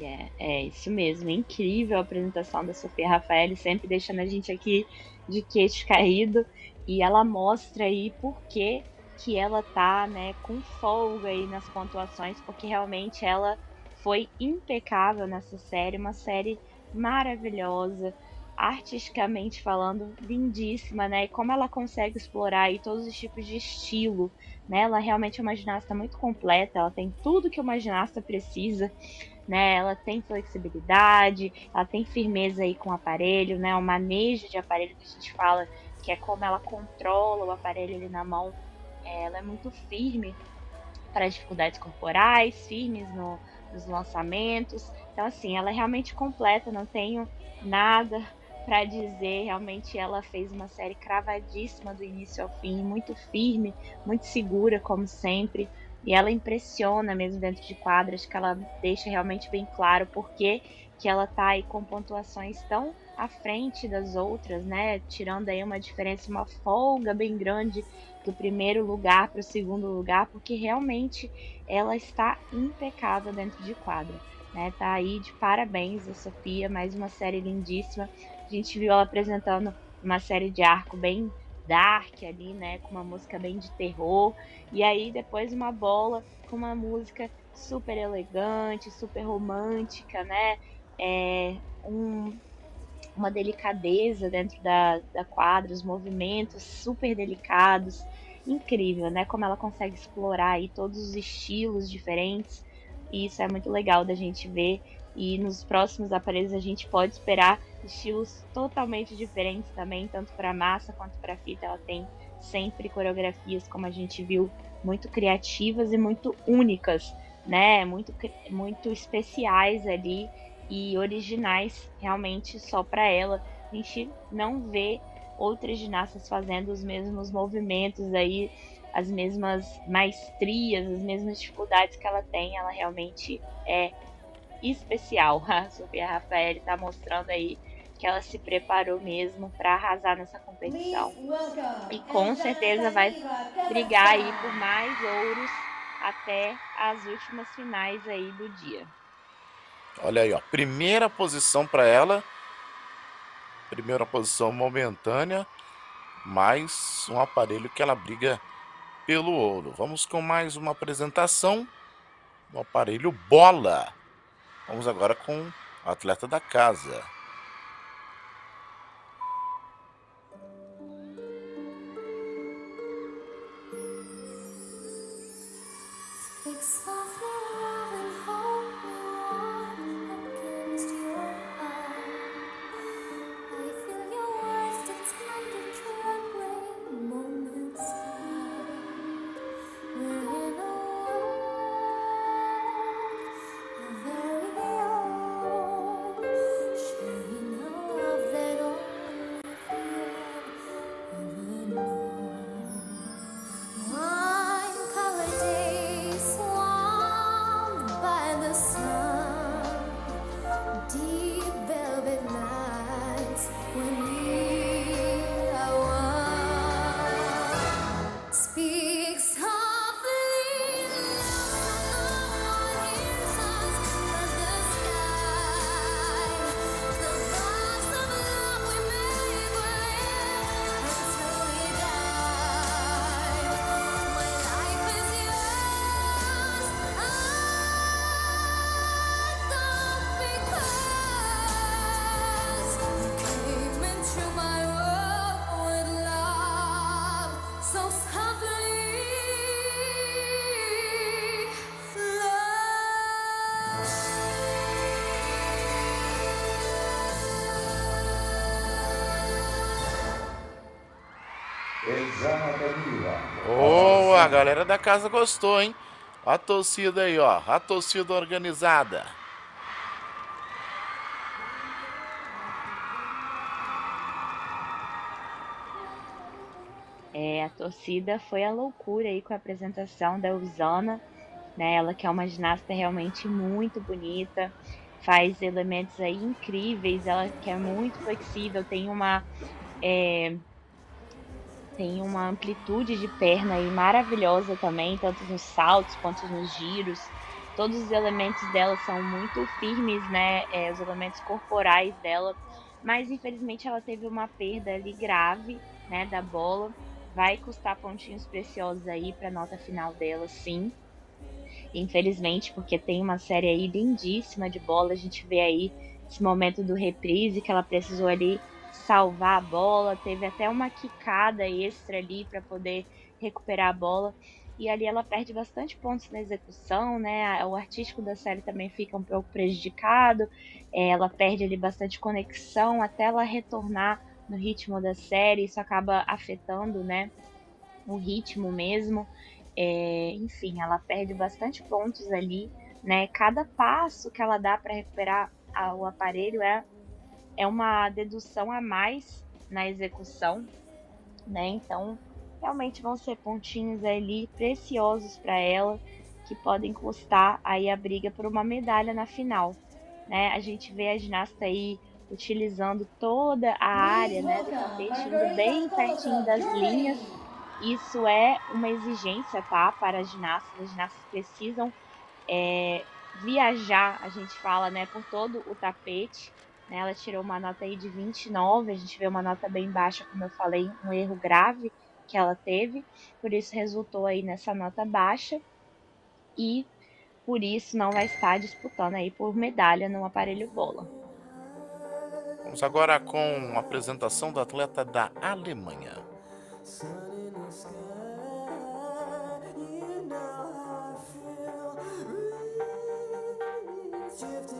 É, é isso mesmo, incrível a apresentação da Sofia Rafael, sempre deixando a gente aqui de queixo caído. E ela mostra aí por que, que ela tá, né, com folga aí nas pontuações, porque realmente ela foi impecável nessa série, uma série maravilhosa, artisticamente falando, lindíssima, né? E como ela consegue explorar aí todos os tipos de estilo, né? Ela realmente é uma ginasta muito completa, ela tem tudo que uma ginasta precisa né? Ela tem flexibilidade, ela tem firmeza aí com o aparelho, né? O manejo de aparelho que a gente fala, que é como ela controla o aparelho ali na mão. Ela é muito firme para as dificuldades corporais, firmes no, nos lançamentos, Então, assim, ela é realmente completa, não tenho nada para dizer. Realmente, ela fez uma série cravadíssima do início ao fim, muito firme, muito segura, como sempre. E ela impressiona mesmo dentro de quadras, que ela deixa realmente bem claro porque que ela tá aí com pontuações tão à frente das outras, né? Tirando aí uma diferença, uma folga bem grande do primeiro lugar para o segundo lugar, porque realmente ela está impecável dentro de quadra. Né? Tá aí de parabéns a Sofia, mais uma série lindíssima. A gente viu ela apresentando uma série de arco bem dark ali, né, com uma música bem de terror, e aí depois uma bola com uma música super elegante, super romântica, né, é, um, uma delicadeza dentro da, da quadra, os movimentos super delicados, incrível, né, como ela consegue explorar aí todos os estilos diferentes, e isso é muito legal da gente ver. E nos próximos aparelhos a gente pode esperar estilos totalmente diferentes também, tanto para massa quanto para fita. Ela tem sempre coreografias, como a gente viu, muito criativas e muito únicas, né? Muito, muito especiais ali e originais realmente só para ela. A gente não vê outras ginastas fazendo os mesmos movimentos aí as mesmas maestrias, as mesmas dificuldades que ela tem, ela realmente é especial. A Sofia Rafael está mostrando aí que ela se preparou mesmo para arrasar nessa competição. E com certeza vai brigar aí por mais ouros até as últimas finais aí do dia. Olha aí, ó, primeira posição para ela. Primeira posição momentânea, mais um aparelho que ela briga pelo ouro. Vamos com mais uma apresentação do aparelho bola. Vamos agora com o atleta da casa. Oh, a galera da casa gostou, hein? A torcida aí, ó. A torcida organizada. É, a torcida foi a loucura aí com a apresentação da Usana, né? Ela que é uma ginasta realmente muito bonita, faz elementos aí incríveis, ela que é muito flexível, tem uma é, tem uma amplitude de perna aí maravilhosa também, tanto nos saltos quanto nos giros. Todos os elementos dela são muito firmes, né? É, os elementos corporais dela. Mas infelizmente ela teve uma perda ali grave, né, da bola. Vai custar pontinhos preciosos aí para nota final dela, sim. Infelizmente, porque tem uma série aí lindíssima de bola. A gente vê aí esse momento do reprise que ela precisou ali salvar a bola, teve até uma quicada extra ali para poder recuperar a bola. E ali ela perde bastante pontos na execução, né? O artístico da série também fica um pouco prejudicado. É, ela perde ali bastante conexão até ela retornar no ritmo da série. Isso acaba afetando, né? O ritmo mesmo. É, enfim, ela perde bastante pontos ali né? Cada passo que ela dá para recuperar o aparelho é, é uma dedução a mais na execução, né? Então, realmente vão ser pontinhos ali preciosos para ela que podem custar aí a briga por uma medalha na final, né? A gente vê a ginasta aí utilizando toda a área, né, do tapete, indo bem pertinho das linhas. Isso é uma exigência, tá, para as ginastas. As ginastas precisam é, viajar, a gente fala, né, por todo o tapete. Né? Ela tirou uma nota aí de 29, a gente vê uma nota bem baixa, como eu falei, um erro grave que ela teve, por isso resultou aí nessa nota baixa e por isso não vai estar disputando aí por medalha no aparelho bola. Vamos agora com a apresentação do atleta da Alemanha. Drifting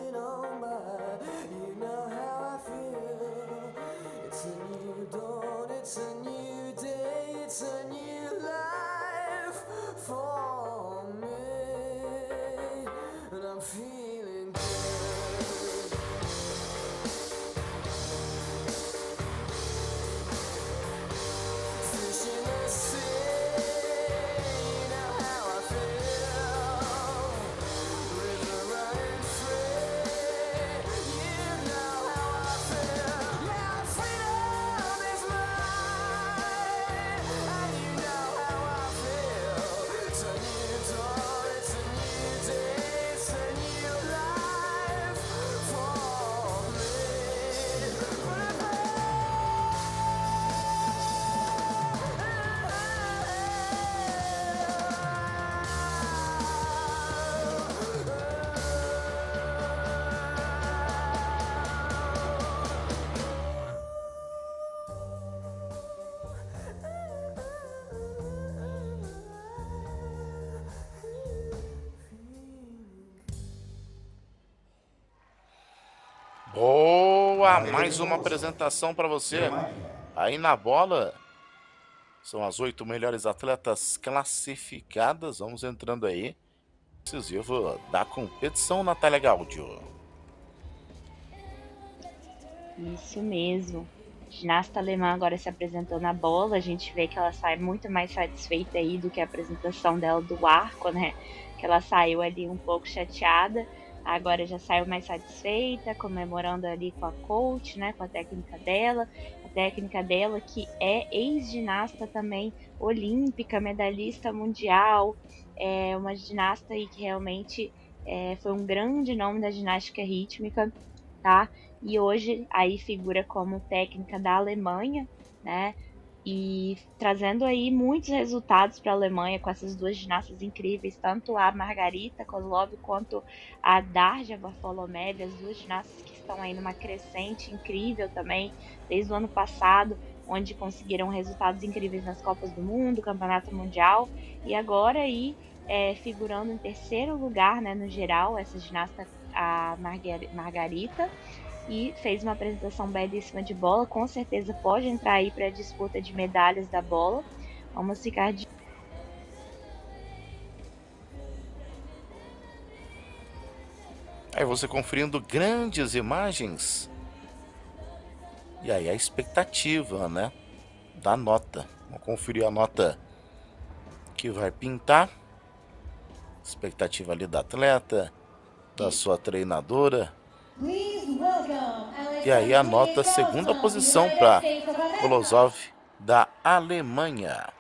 Boa! Mais uma apresentação para você. Aí na bola, são as oito melhores atletas classificadas. Vamos entrando aí. Decisivo da competição, Natália Gaudio. Isso mesmo. Ginasta alemã agora se apresentou na bola. A gente vê que ela sai muito mais satisfeita aí do que a apresentação dela do arco, né? Que ela saiu ali um pouco chateada. Agora já saiu mais satisfeita, comemorando ali com a coach, né? Com a técnica dela. A técnica dela que é ex-ginasta também olímpica, medalhista mundial. É uma ginasta aí que realmente é, foi um grande nome da ginástica rítmica, tá? e hoje aí figura como técnica da Alemanha, né? E trazendo aí muitos resultados para a Alemanha com essas duas ginastas incríveis, tanto a Margarita Kozlov quanto a Darja Varfolomev, as duas ginastas que estão aí numa crescente incrível também, desde o ano passado, onde conseguiram resultados incríveis nas Copas do Mundo, Campeonato Mundial, e agora aí é, figurando em terceiro lugar, né, no geral, essa ginasta, a Margar Margarita, e fez uma apresentação belíssima de bola. Com certeza pode entrar aí para a disputa de medalhas da bola. Vamos ficar de Aí você conferindo grandes imagens. E aí a expectativa, né? Da nota. Vamos conferir a nota que vai pintar. Expectativa ali da atleta, da sua treinadora. E aí a nota segunda posição para Kolosov da Alemanha.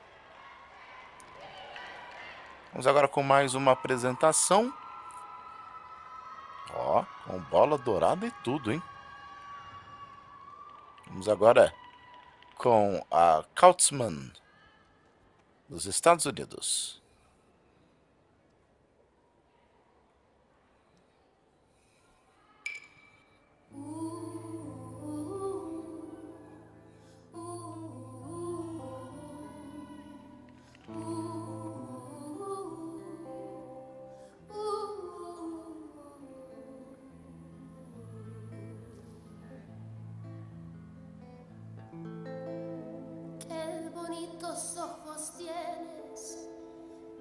Vamos agora com mais uma apresentação. Ó, com bola dourada e tudo, hein? Vamos agora com a Kautzmann dos Estados Unidos. Ojos tienes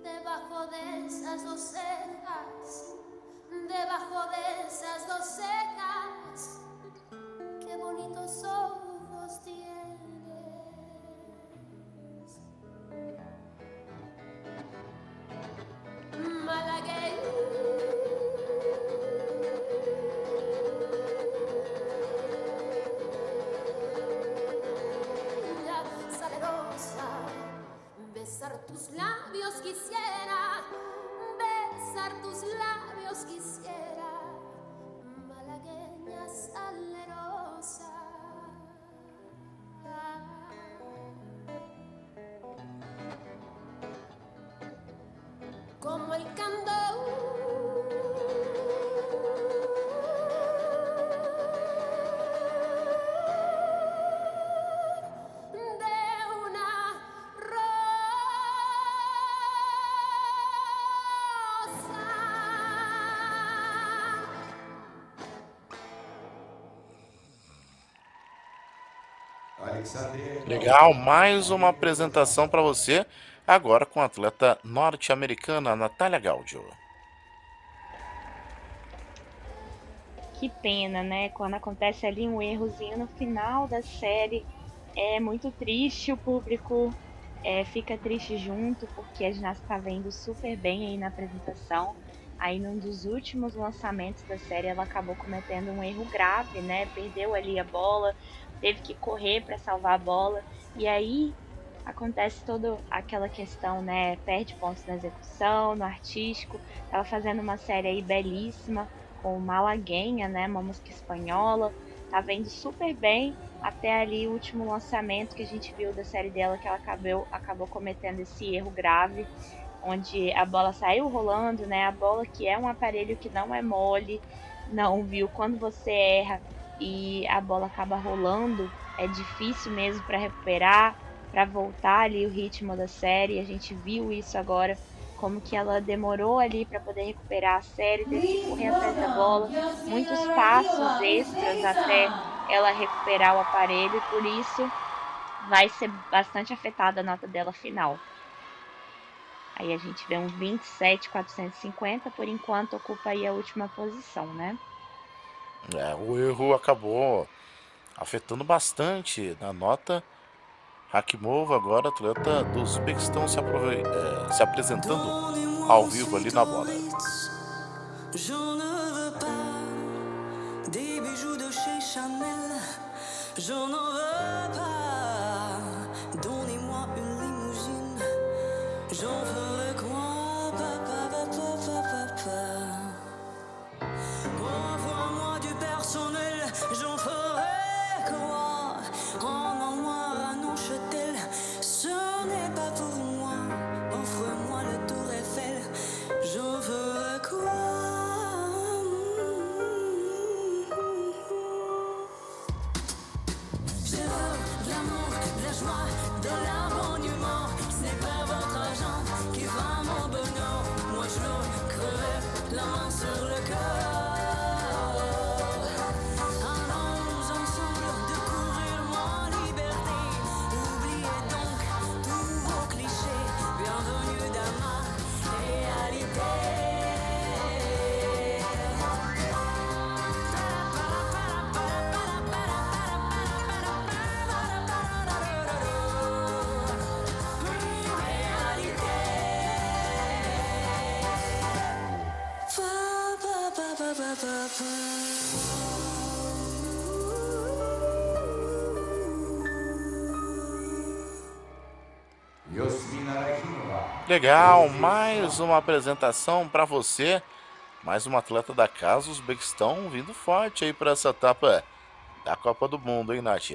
debajo de esas dos cejas. debajo de esas dos cejas. Qué bonitos ojos tienes. Legal, mais uma apresentação para você, agora com a atleta norte-americana Natália Gaudio. Que pena, né? Quando acontece ali um errozinho no final da série, é muito triste, o público é, fica triste junto, porque a ginasta tá vendo super bem aí na apresentação. Aí num dos últimos lançamentos da série ela acabou cometendo um erro grave, né? Perdeu ali a bola, teve que correr para salvar a bola. E aí acontece toda aquela questão, né? Perde pontos na execução, no artístico. Tava fazendo uma série aí belíssima com Malaguenha, né? Uma música espanhola. Tá vendo super bem até ali o último lançamento que a gente viu da série dela, que ela acabou, acabou cometendo esse erro grave, onde a bola saiu rolando, né? A bola que é um aparelho que não é mole, não viu? Quando você erra e a bola acaba rolando, é difícil mesmo para recuperar, para voltar ali o ritmo da série. A gente viu isso agora, como que ela demorou ali para poder recuperar a série, teve que correr atrás da bola, muitos passos extras até ela recuperar o aparelho, e por isso vai ser bastante afetada a nota dela final. Aí a gente vê um 27,450, por enquanto ocupa aí a última posição, né? É, o erro acabou afetando bastante na nota. Hakimova agora, atleta do Uzbequistão, se, é, se apresentando ao vivo ali na bola. J'en veux Legal, mais uma apresentação para você. Mais uma atleta da casa, os Uzbequistão vindo forte aí para essa etapa da Copa do Mundo, hein, Nath?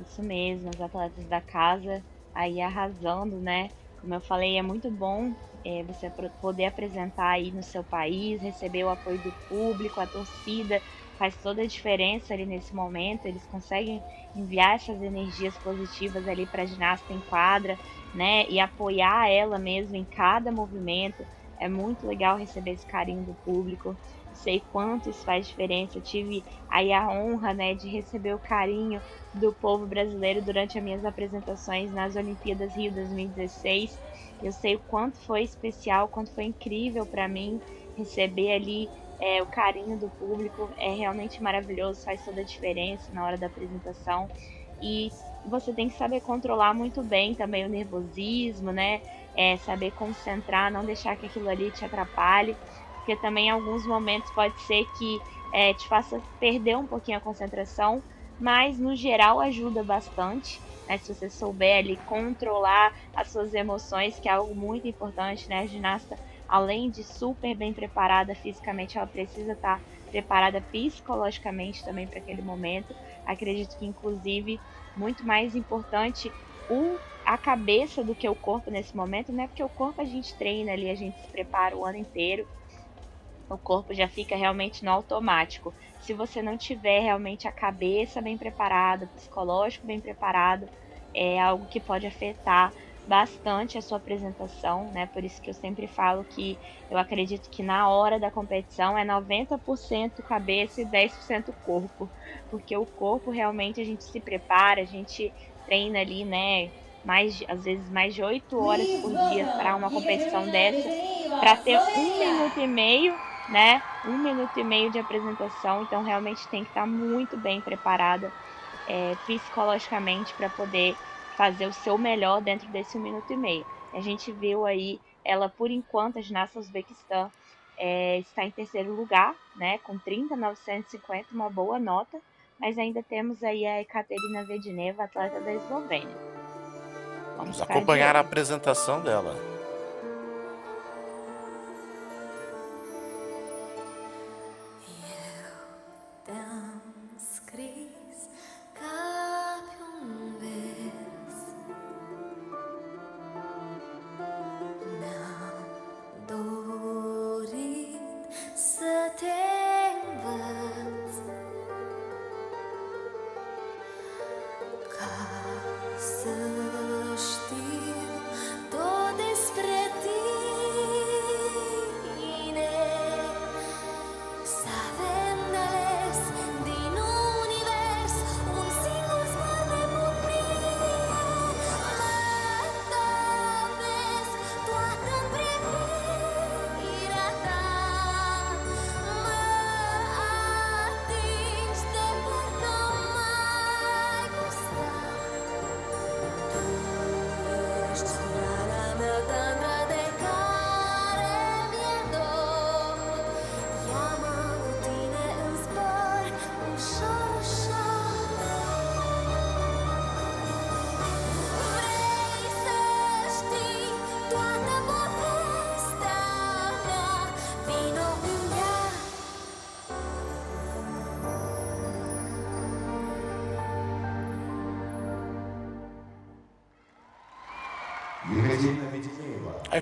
Isso mesmo, os atletas da casa aí arrasando, né? Como eu falei, é muito bom é, você poder apresentar aí no seu país, receber o apoio do público, a torcida faz toda a diferença ali nesse momento. Eles conseguem enviar essas energias positivas ali para a ginasta em quadra, né? E apoiar ela mesmo em cada movimento. É muito legal receber esse carinho do público. sei quanto isso faz diferença. Eu tive aí a honra, né, de receber o carinho do povo brasileiro durante as minhas apresentações nas Olimpíadas Rio 2016. Eu sei o quanto foi especial, o quanto foi incrível para mim receber ali é, o carinho do público. É realmente maravilhoso, faz toda a diferença na hora da apresentação. E você tem que saber controlar muito bem também o nervosismo, né? É, saber concentrar, não deixar que aquilo ali te atrapalhe, porque também em alguns momentos pode ser que é, te faça perder um pouquinho a concentração, mas no geral ajuda bastante. Né, se você souber ali controlar as suas emoções, que é algo muito importante, né? A ginasta, além de super bem preparada fisicamente, ela precisa estar preparada psicologicamente também para aquele momento. Acredito que, inclusive, muito mais importante o, a cabeça do que o corpo nesse momento, né? Porque o corpo a gente treina ali, a gente se prepara o ano inteiro. O corpo já fica realmente no automático. Se você não tiver realmente a cabeça bem preparada, psicológico bem preparado, é algo que pode afetar bastante a sua apresentação, né? Por isso que eu sempre falo que eu acredito que na hora da competição é 90% cabeça e 10% corpo, porque o corpo realmente a gente se prepara, a gente treina ali, né? Mais, às vezes mais de 8 horas por dia para uma competição dessa, para ter um minuto e meio, né? Um minuto e meio de apresentação, então realmente tem que estar muito bem preparada é, psicologicamente para poder fazer o seu melhor dentro desse minuto e meio. A gente viu aí ela, por enquanto, a ginasta Uzbequistã é, está em terceiro lugar, né, com 30,950, uma boa nota, mas ainda temos aí a Ekaterina Vedineva, atleta da Eslovênia. Vamos de acompanhar a apresentação dela.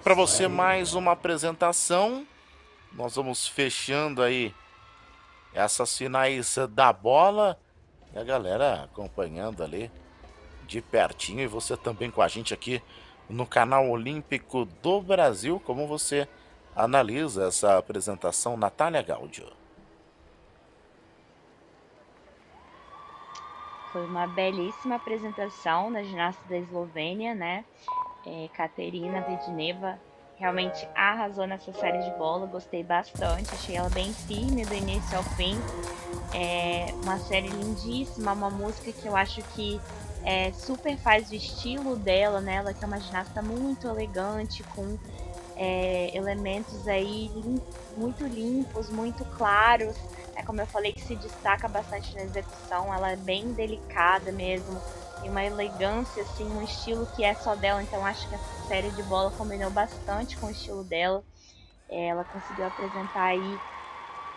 Para você mais uma apresentação. Nós vamos fechando aí essas finais da bola e a galera acompanhando ali de pertinho e você também com a gente aqui no canal Olímpico do Brasil, como você analisa essa apresentação, Natália Gaudio. Foi uma belíssima apresentação da ginasta da Eslovênia, né? É, Katerina Vedineva realmente arrasou nessa série de bola, gostei bastante, achei ela bem firme do início ao fim. É uma série lindíssima, uma música que eu acho que é, super faz o estilo dela, né? Ela que é uma ginasta muito elegante, com é, elementos aí lim- muito limpos, muito claros. É como eu falei que se destaca bastante na execução, ela é bem delicada mesmo, tem uma elegância assim, um estilo que é só dela, então acho que essa série de bola combinou bastante com o estilo dela. É, ela conseguiu apresentar aí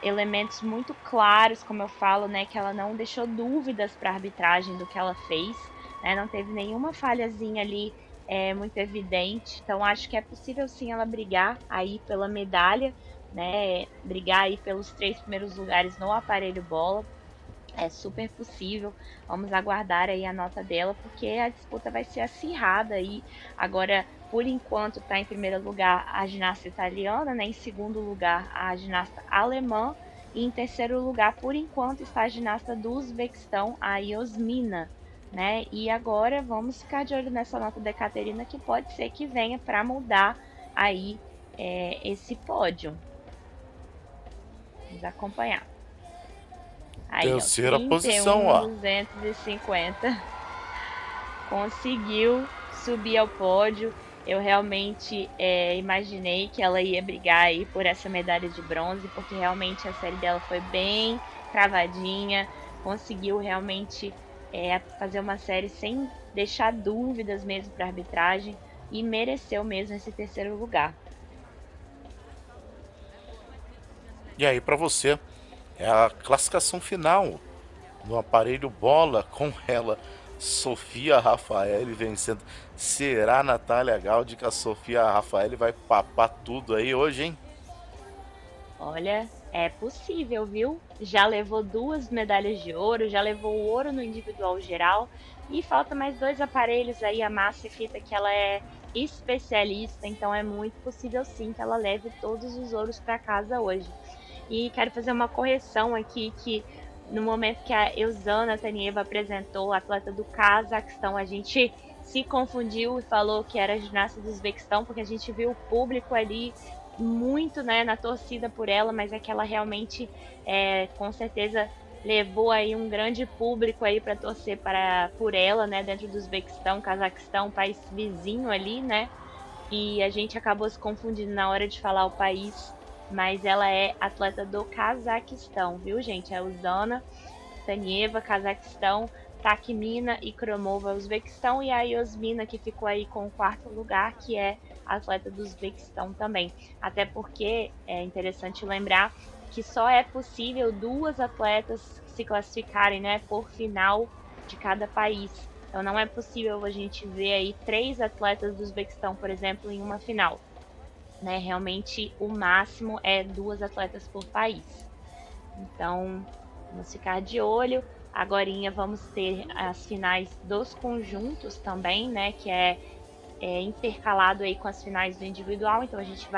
elementos muito claros, como eu falo, né, que ela não deixou dúvidas para a arbitragem do que ela fez, né, não teve nenhuma falhazinha ali é, muito evidente. Então acho que é possível sim ela brigar aí pela medalha, né, brigar aí pelos três primeiros lugares no aparelho bola. É super possível. Vamos aguardar aí a nota dela, porque a disputa vai ser acirrada aí. Agora, por enquanto, está em primeiro lugar a ginasta italiana, né? Em segundo lugar, a ginasta alemã. E em terceiro lugar, por enquanto, está a ginasta do Uzbequistão, a Yosmina. Né? E agora vamos ficar de olho nessa nota da Caterina, que pode ser que venha para mudar aí é, esse pódio. Vamos acompanhar. Aí, Terceira ó, posição, ó. 250. Conseguiu subir ao pódio. Eu realmente é, imaginei que ela ia brigar aí por essa medalha de bronze, porque realmente a série dela foi bem travadinha. Conseguiu realmente é, fazer uma série sem deixar dúvidas mesmo para arbitragem e mereceu mesmo esse terceiro lugar. E aí, para você, é a classificação final no aparelho bola com ela, Sofia Rafael vencendo. Será, Natália Gaudi, que a Sofia Rafael vai papar tudo aí hoje, hein? Olha, é possível, viu? Já levou duas medalhas de ouro, já levou o ouro no individual geral e falta mais dois aparelhos aí, a massa e fita que ela é especialista, então é muito possível sim que ela leve todos os ouros para casa hoje. E quero fazer uma correção aqui que no momento que a Eusana Tanieva apresentou, a atleta do Cazaquistão, a gente se confundiu e falou que era ginasta do Uzbequistão, porque a gente viu o público ali muito né, na torcida por ela, mas é que ela realmente, é, com certeza, levou aí um grande público aí para torcer para por ela, né, dentro do Uzbequistão, Cazaquistão, país vizinho ali, né? E a gente acabou se confundindo na hora de falar o país, mas ela é atleta do Cazaquistão, viu, gente? É Uzana Tanieva, Cazaquistão, Takmina e Kromova, Uzbequistão, e a Yosmina, que ficou aí com o quarto lugar, que é atleta do Uzbequistão também. Até porque é interessante lembrar que só é possível duas atletas se classificarem, né, por final de cada país. Então não é possível a gente ver aí três atletas do Uzbequistão, por exemplo, em uma final. Né? Realmente o máximo é duas atletas por país. Então vamos ficar de olho. Agora vamos ter as finais dos conjuntos também, né? Que é, é intercalado aí com as finais do individual. Então a gente vai